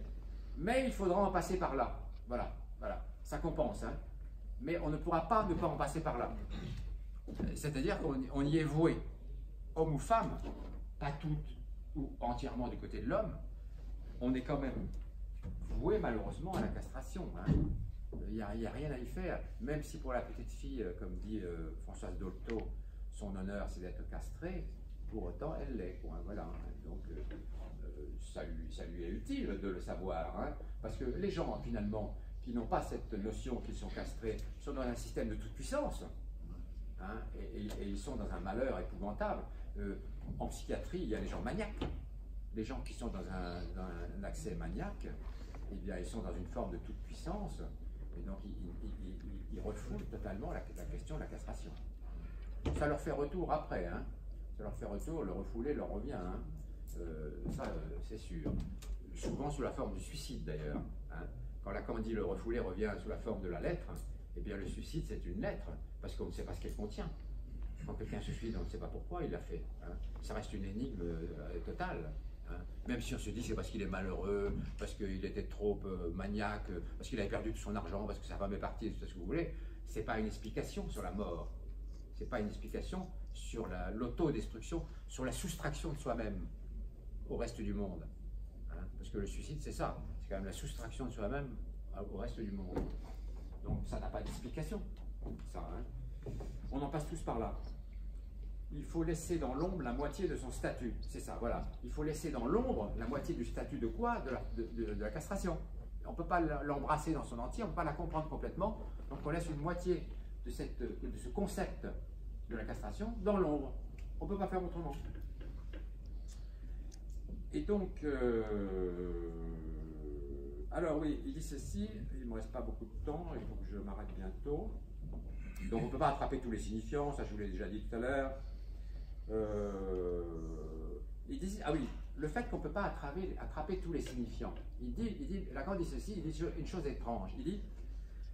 mais il faudra en passer par là. Voilà, voilà, ça compense. Mais on ne pourra pas ne pas en passer par là. C'est-à-dire qu'on y est voué, homme ou femme, pas toutes ou entièrement du côté de l'homme, on est quand même voué malheureusement à la castration. Hein. Il n'y a, rien à y faire, même si pour la petite fille, euh, comme dit euh, Françoise Dolto, son honneur c'est d'être castrée, pour autant elle l'est. Voilà. Donc euh, ça, lui, est utile de le savoir, hein. parce que les gens finalement qui n'ont pas cette notion qu'ils sont castrés sont dans un système de toute puissance. Hein, et, ils sont dans un malheur épouvantable. en psychiatrie, il y a les gens maniaques. Les gens qui sont dans un, accès maniaque, eh bien, ils sont dans une forme de toute puissance. Et donc, ils, refoulent totalement la, question de la castration. Ça leur fait retour après. Hein. Ça leur fait retour, le refoulé leur revient. Hein. Euh, ça, euh, c'est sûr. Souvent sous la forme du suicide, d'ailleurs. Hein. Quand Lacan dit le refoulé revient sous la forme de la lettre, eh bien, le suicide, c'est une lettre, parce qu'on ne sait pas ce qu'elle contient. Quand quelqu'un se suicide, on ne sait pas pourquoi il l'a fait. Ça reste une énigme euh, totale. Hein. Même si on se dit c'est parce qu'il est malheureux, parce qu'il était trop euh, maniaque, parce qu'il avait perdu tout son argent, parce que sa femme est partie, tout ce que vous voulez, c'est pas une explication sur la mort. C'est pas une explication sur l'autodestruction, sur la soustraction de soi-même au reste du monde. Hein. Parce que le suicide, c'est ça. C'est quand même la soustraction de soi-même au reste du monde. Donc ça n'a pas d'explication. Ça, hein. On en passe tous par là il faut laisser dans l'ombre la moitié de son statut. C'est ça, voilà. Il faut laisser dans l'ombre la moitié du statut de quoi? De la, castration. On ne peut pas l'embrasser dans son entier, on ne peut pas la comprendre complètement. Donc on laisse une moitié de, cette, de ce concept de la castration dans l'ombre. On ne peut pas faire autrement. Et donc, euh, alors oui, il dit ceci, il ne me reste pas beaucoup de temps, il faut que je m'arrête bientôt. Donc on ne peut pas attraper tous les signifiants, ça je vous l'ai déjà dit tout à l'heure. Euh, il dit, ah oui, le fait qu'on ne peut pas attraper, attraper, tous les signifiants. Il dit, il dit, Lacan dit ceci, il dit une chose étrange. Il dit,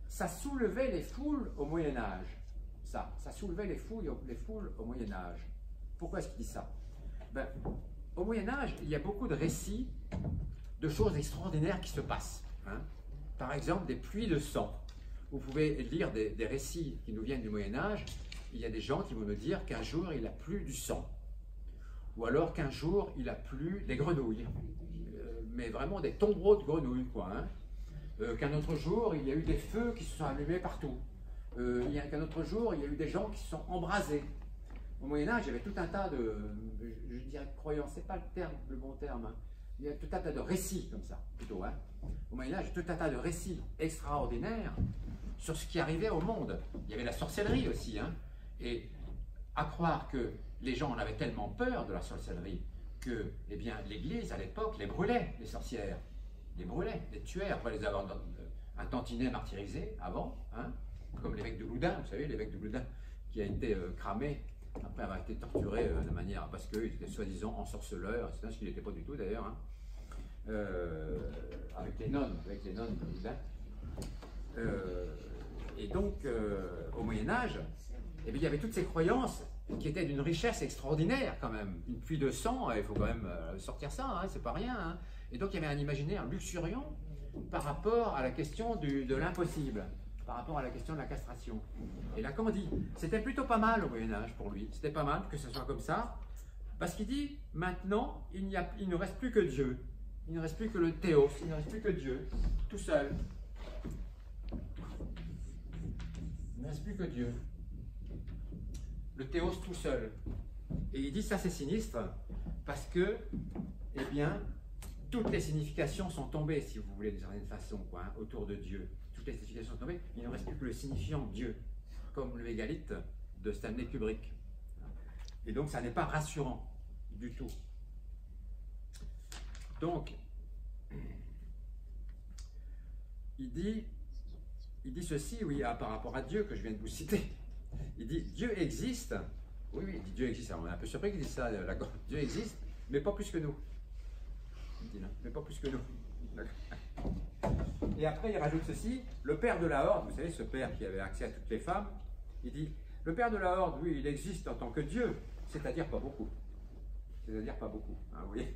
ça soulevait les foules au Moyen Âge. Ça, ça soulevait les foules, les foules au Moyen Âge. Pourquoi est-ce qu'il dit ça? Ben, Au Moyen Âge, il y a beaucoup de récits de choses extraordinaires qui se passent. Hein. Par exemple, des pluies de sang. Vous pouvez lire des, des récits qui nous viennent du Moyen Âge il y a des gens qui vont me dire qu'un jour il a plu du sang, ou alors qu'un jour il a plu des grenouilles, euh, mais vraiment des tombereaux de grenouilles, quoi. Hein. Euh, qu'un autre jour il y a eu des feux qui se sont allumés partout. Euh, qu'un autre jour il y a eu des gens qui se sont embrasés. Au Moyen Âge, il y avait tout un tas de, je, dirais croyance, c'est pas le terme, le bon terme. Hein. Il y a tout un tas de récits comme ça, plutôt. Hein. Au Moyen Âge, tout un tas de récits extraordinaires sur ce qui arrivait au monde. Il y avait la sorcellerie aussi. Hein. Et à croire que les gens en avaient tellement peur de la sorcellerie que eh bien, l'Église, à l'époque, les brûlait, les sorcières. Les brûlait, les tuait, après les avoir un tantinet martyrisé avant, hein, comme l'évêque de Loudun, vous savez, l'évêque de Loudun qui a été euh, cramé après avoir été torturé euh, de manière. parce qu'il était soi-disant ensorceleur, c'est ce qu'il n'était pas du tout d'ailleurs, hein, euh, avec les nonnes, avec les nonnes de Loudun. et donc, au Moyen-Âge, et bien, il y avait toutes ces croyances qui étaient d'une richesse extraordinaire quand même. Une pluie de sang, il faut quand même euh, sortir ça, hein, c'est pas rien. Hein. Et donc il y avait un imaginaire luxuriant par rapport à la question de l'impossible, par rapport à la question de la castration. Et Lacan dit, c'était plutôt pas mal au Moyen Âge pour lui, c'était pas mal que ce soit comme ça, parce qu'il dit, maintenant, il, a, il ne reste plus que Dieu, il ne reste plus que le théos, il ne reste plus que Dieu, tout seul. Il ne reste plus que Dieu le théos tout seul. Et il dit ça c'est sinistre parce que, eh bien, toutes les significations sont tombées, si vous voulez, d'une certaine façon, quoi, hein, autour de Dieu. Toutes les significations sont tombées, il ne reste plus que le signifiant Dieu, comme le mégalith de Stanley Kubrick. Et donc ça n'est pas rassurant du tout. Donc, il dit, il dit ceci, oui, par rapport à Dieu que je viens de vous citer. Il dit Dieu existe. Oui, oui, il dit Dieu existe. on est un peu surpris qu'il dise ça. Dieu existe, mais pas plus que nous. dit-il, hein, mais pas plus que nous. Et après, il rajoute ceci le père de la horde, vous savez, ce père qui avait accès à toutes les femmes, il dit le père de la horde, oui, il existe en tant que Dieu, c'est-à-dire pas beaucoup. C'est-à-dire pas beaucoup, hein, vous voyez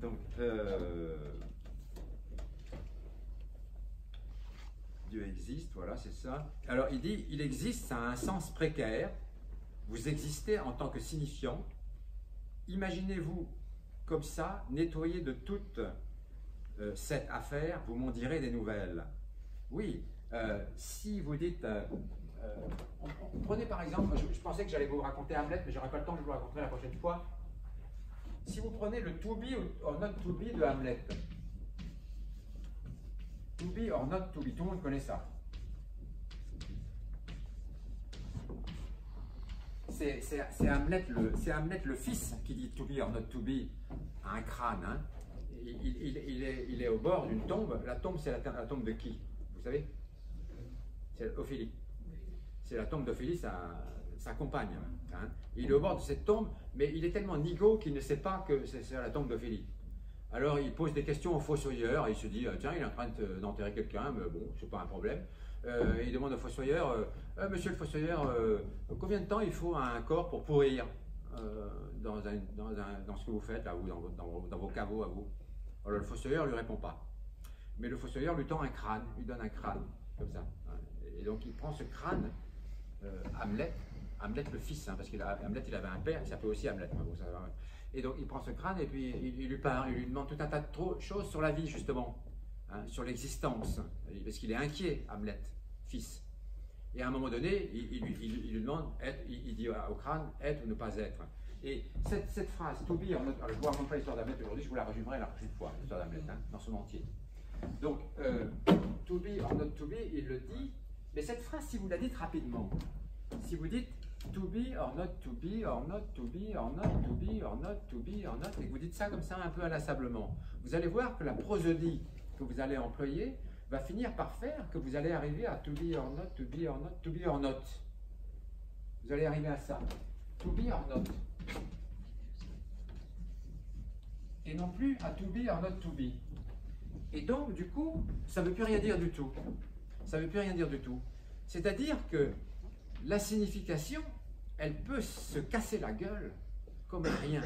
Donc, euh, Dieu existe, voilà, c'est ça. Alors, il dit il existe, ça a un sens précaire. Vous existez en tant que signifiant. Imaginez-vous comme ça, nettoyé de toute euh, cette affaire, vous m'en direz des nouvelles. Oui, euh, si vous dites, euh, prenez par exemple, je, pensais que j'allais vous raconter Hamlet, mais j'aurai pas le temps, je vous raconterai la prochaine fois. Si vous prenez le to be or not to be de Hamlet, to be or not to be, tout le monde connaît ça. C'est Hamlet, le, Hamlet le fils qui dit to be or not to be à un crâne. Hein il, est, au bord d'une tombe. La tombe, c'est la, tombe de qui? Vous savez? C'est Ophélie. C'est la tombe d'Ophélie, sa, compagne. Hein. Il est au bord de cette tombe, mais il est tellement nigo qu'il ne sait pas que c'est la tombe d'Ophélie. Alors il pose des questions au fossoyeur, et il se dit, euh, tiens, il est en train d'enterrer quelqu'un, mais bon, c'est pas un problème. Euh, il demande au fossoyeur, euh, monsieur le fossoyeur, combien de temps il faut à un corps pour pourrir dans, dans, ce que vous faites, là, ou dans vos caveaux à vous? Alors le fossoyeur ne lui répond pas. Mais le fossoyeur lui tend un crâne, lui donne un crâne, comme ça. Et donc il prend ce crâne, euh, Hamlet, Hamlet le fils, hein, parce qu'Hamlet il avait un père, il s'appelait aussi Hamlet. et donc il prend ce crâne et puis il, lui parle, il lui demande tout un tas de choses sur la vie justement, hein, sur l'existence, parce qu'il est inquiet, Hamlet, fils. Et à un moment donné, il, lui demande, il, dit au crâne, être ou ne pas être. Et cette, phrase, to be, en, je vous raconte pas l'histoire d'Hamlet aujourd'hui, je vous la résumerai la prochaine fois, l'histoire d'Hamlet, hein, dans son entier. Donc, euh, to be or not to be, il le dit, mais cette phrase, si vous la dites rapidement, si vous dites to be or not to be, or not to be, or not to be, or not to be, or not, et que vous dites ça comme ça un peu inlassablement, vous allez voir que la prosodie que vous allez employer va finir par faire que vous allez arriver à to be or not, to be or not, to be or not. Vous allez arriver à ça. To be or not et non plus à to be or not to be. Et donc, du coup, ça ne veut plus rien dire du tout. Ça ne veut plus rien dire du tout. C'est-à-dire que la signification, elle peut se casser la gueule comme un rien.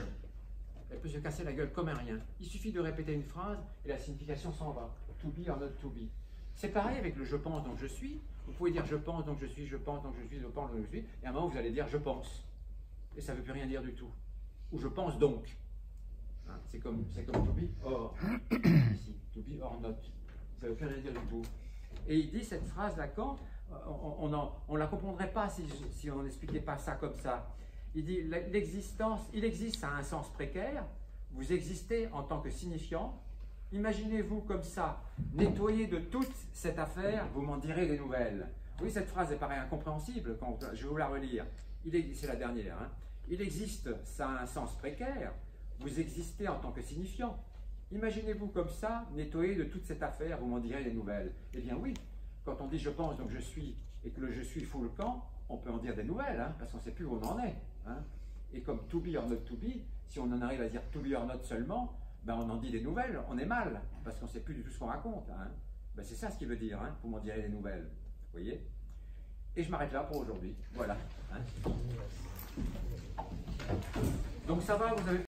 Elle peut se casser la gueule comme un rien. Il suffit de répéter une phrase et la signification s'en va. To be or not to be. C'est pareil avec le je pense donc je suis. Vous pouvez dire je pense donc je suis, je pense donc je suis, je pense donc je suis. Et à un moment vous allez dire je pense. Et ça ne veut plus rien dire du tout. Ou je pense donc. Hein, c'est comme, comme to be or. Ici, to be or not. Ça ne veut plus rien dire du tout. Et il dit cette phrase Lacan, on ne la comprendrait pas si, on n'expliquait pas ça comme ça. Il dit l'existence, il existe à un sens précaire. Vous existez en tant que signifiant. Imaginez-vous comme ça, nettoyé de toute cette affaire, vous m'en direz des nouvelles. Oui, cette phrase elle paraît incompréhensible quand je vais vous la relire. C'est la dernière. Hein. Il existe, ça a un sens précaire, vous existez en tant que signifiant. Imaginez-vous comme ça, nettoyé de toute cette affaire, vous m'en direz des nouvelles. Eh bien oui, quand on dit je pense donc je suis et que le je suis fout le camp, on peut en dire des nouvelles, hein, parce qu'on ne sait plus où on en est. Hein. Et comme to be or not to be, si on en arrive à dire to be or not seulement, ben on en dit des nouvelles, on est mal, parce qu'on ne sait plus du tout ce qu'on raconte. Hein. Ben c'est ça ce qu'il veut dire, vous m'en direz des nouvelles. Vous voyez Et je m'arrête là pour aujourd'hui. Voilà. Donc ça va, vous avez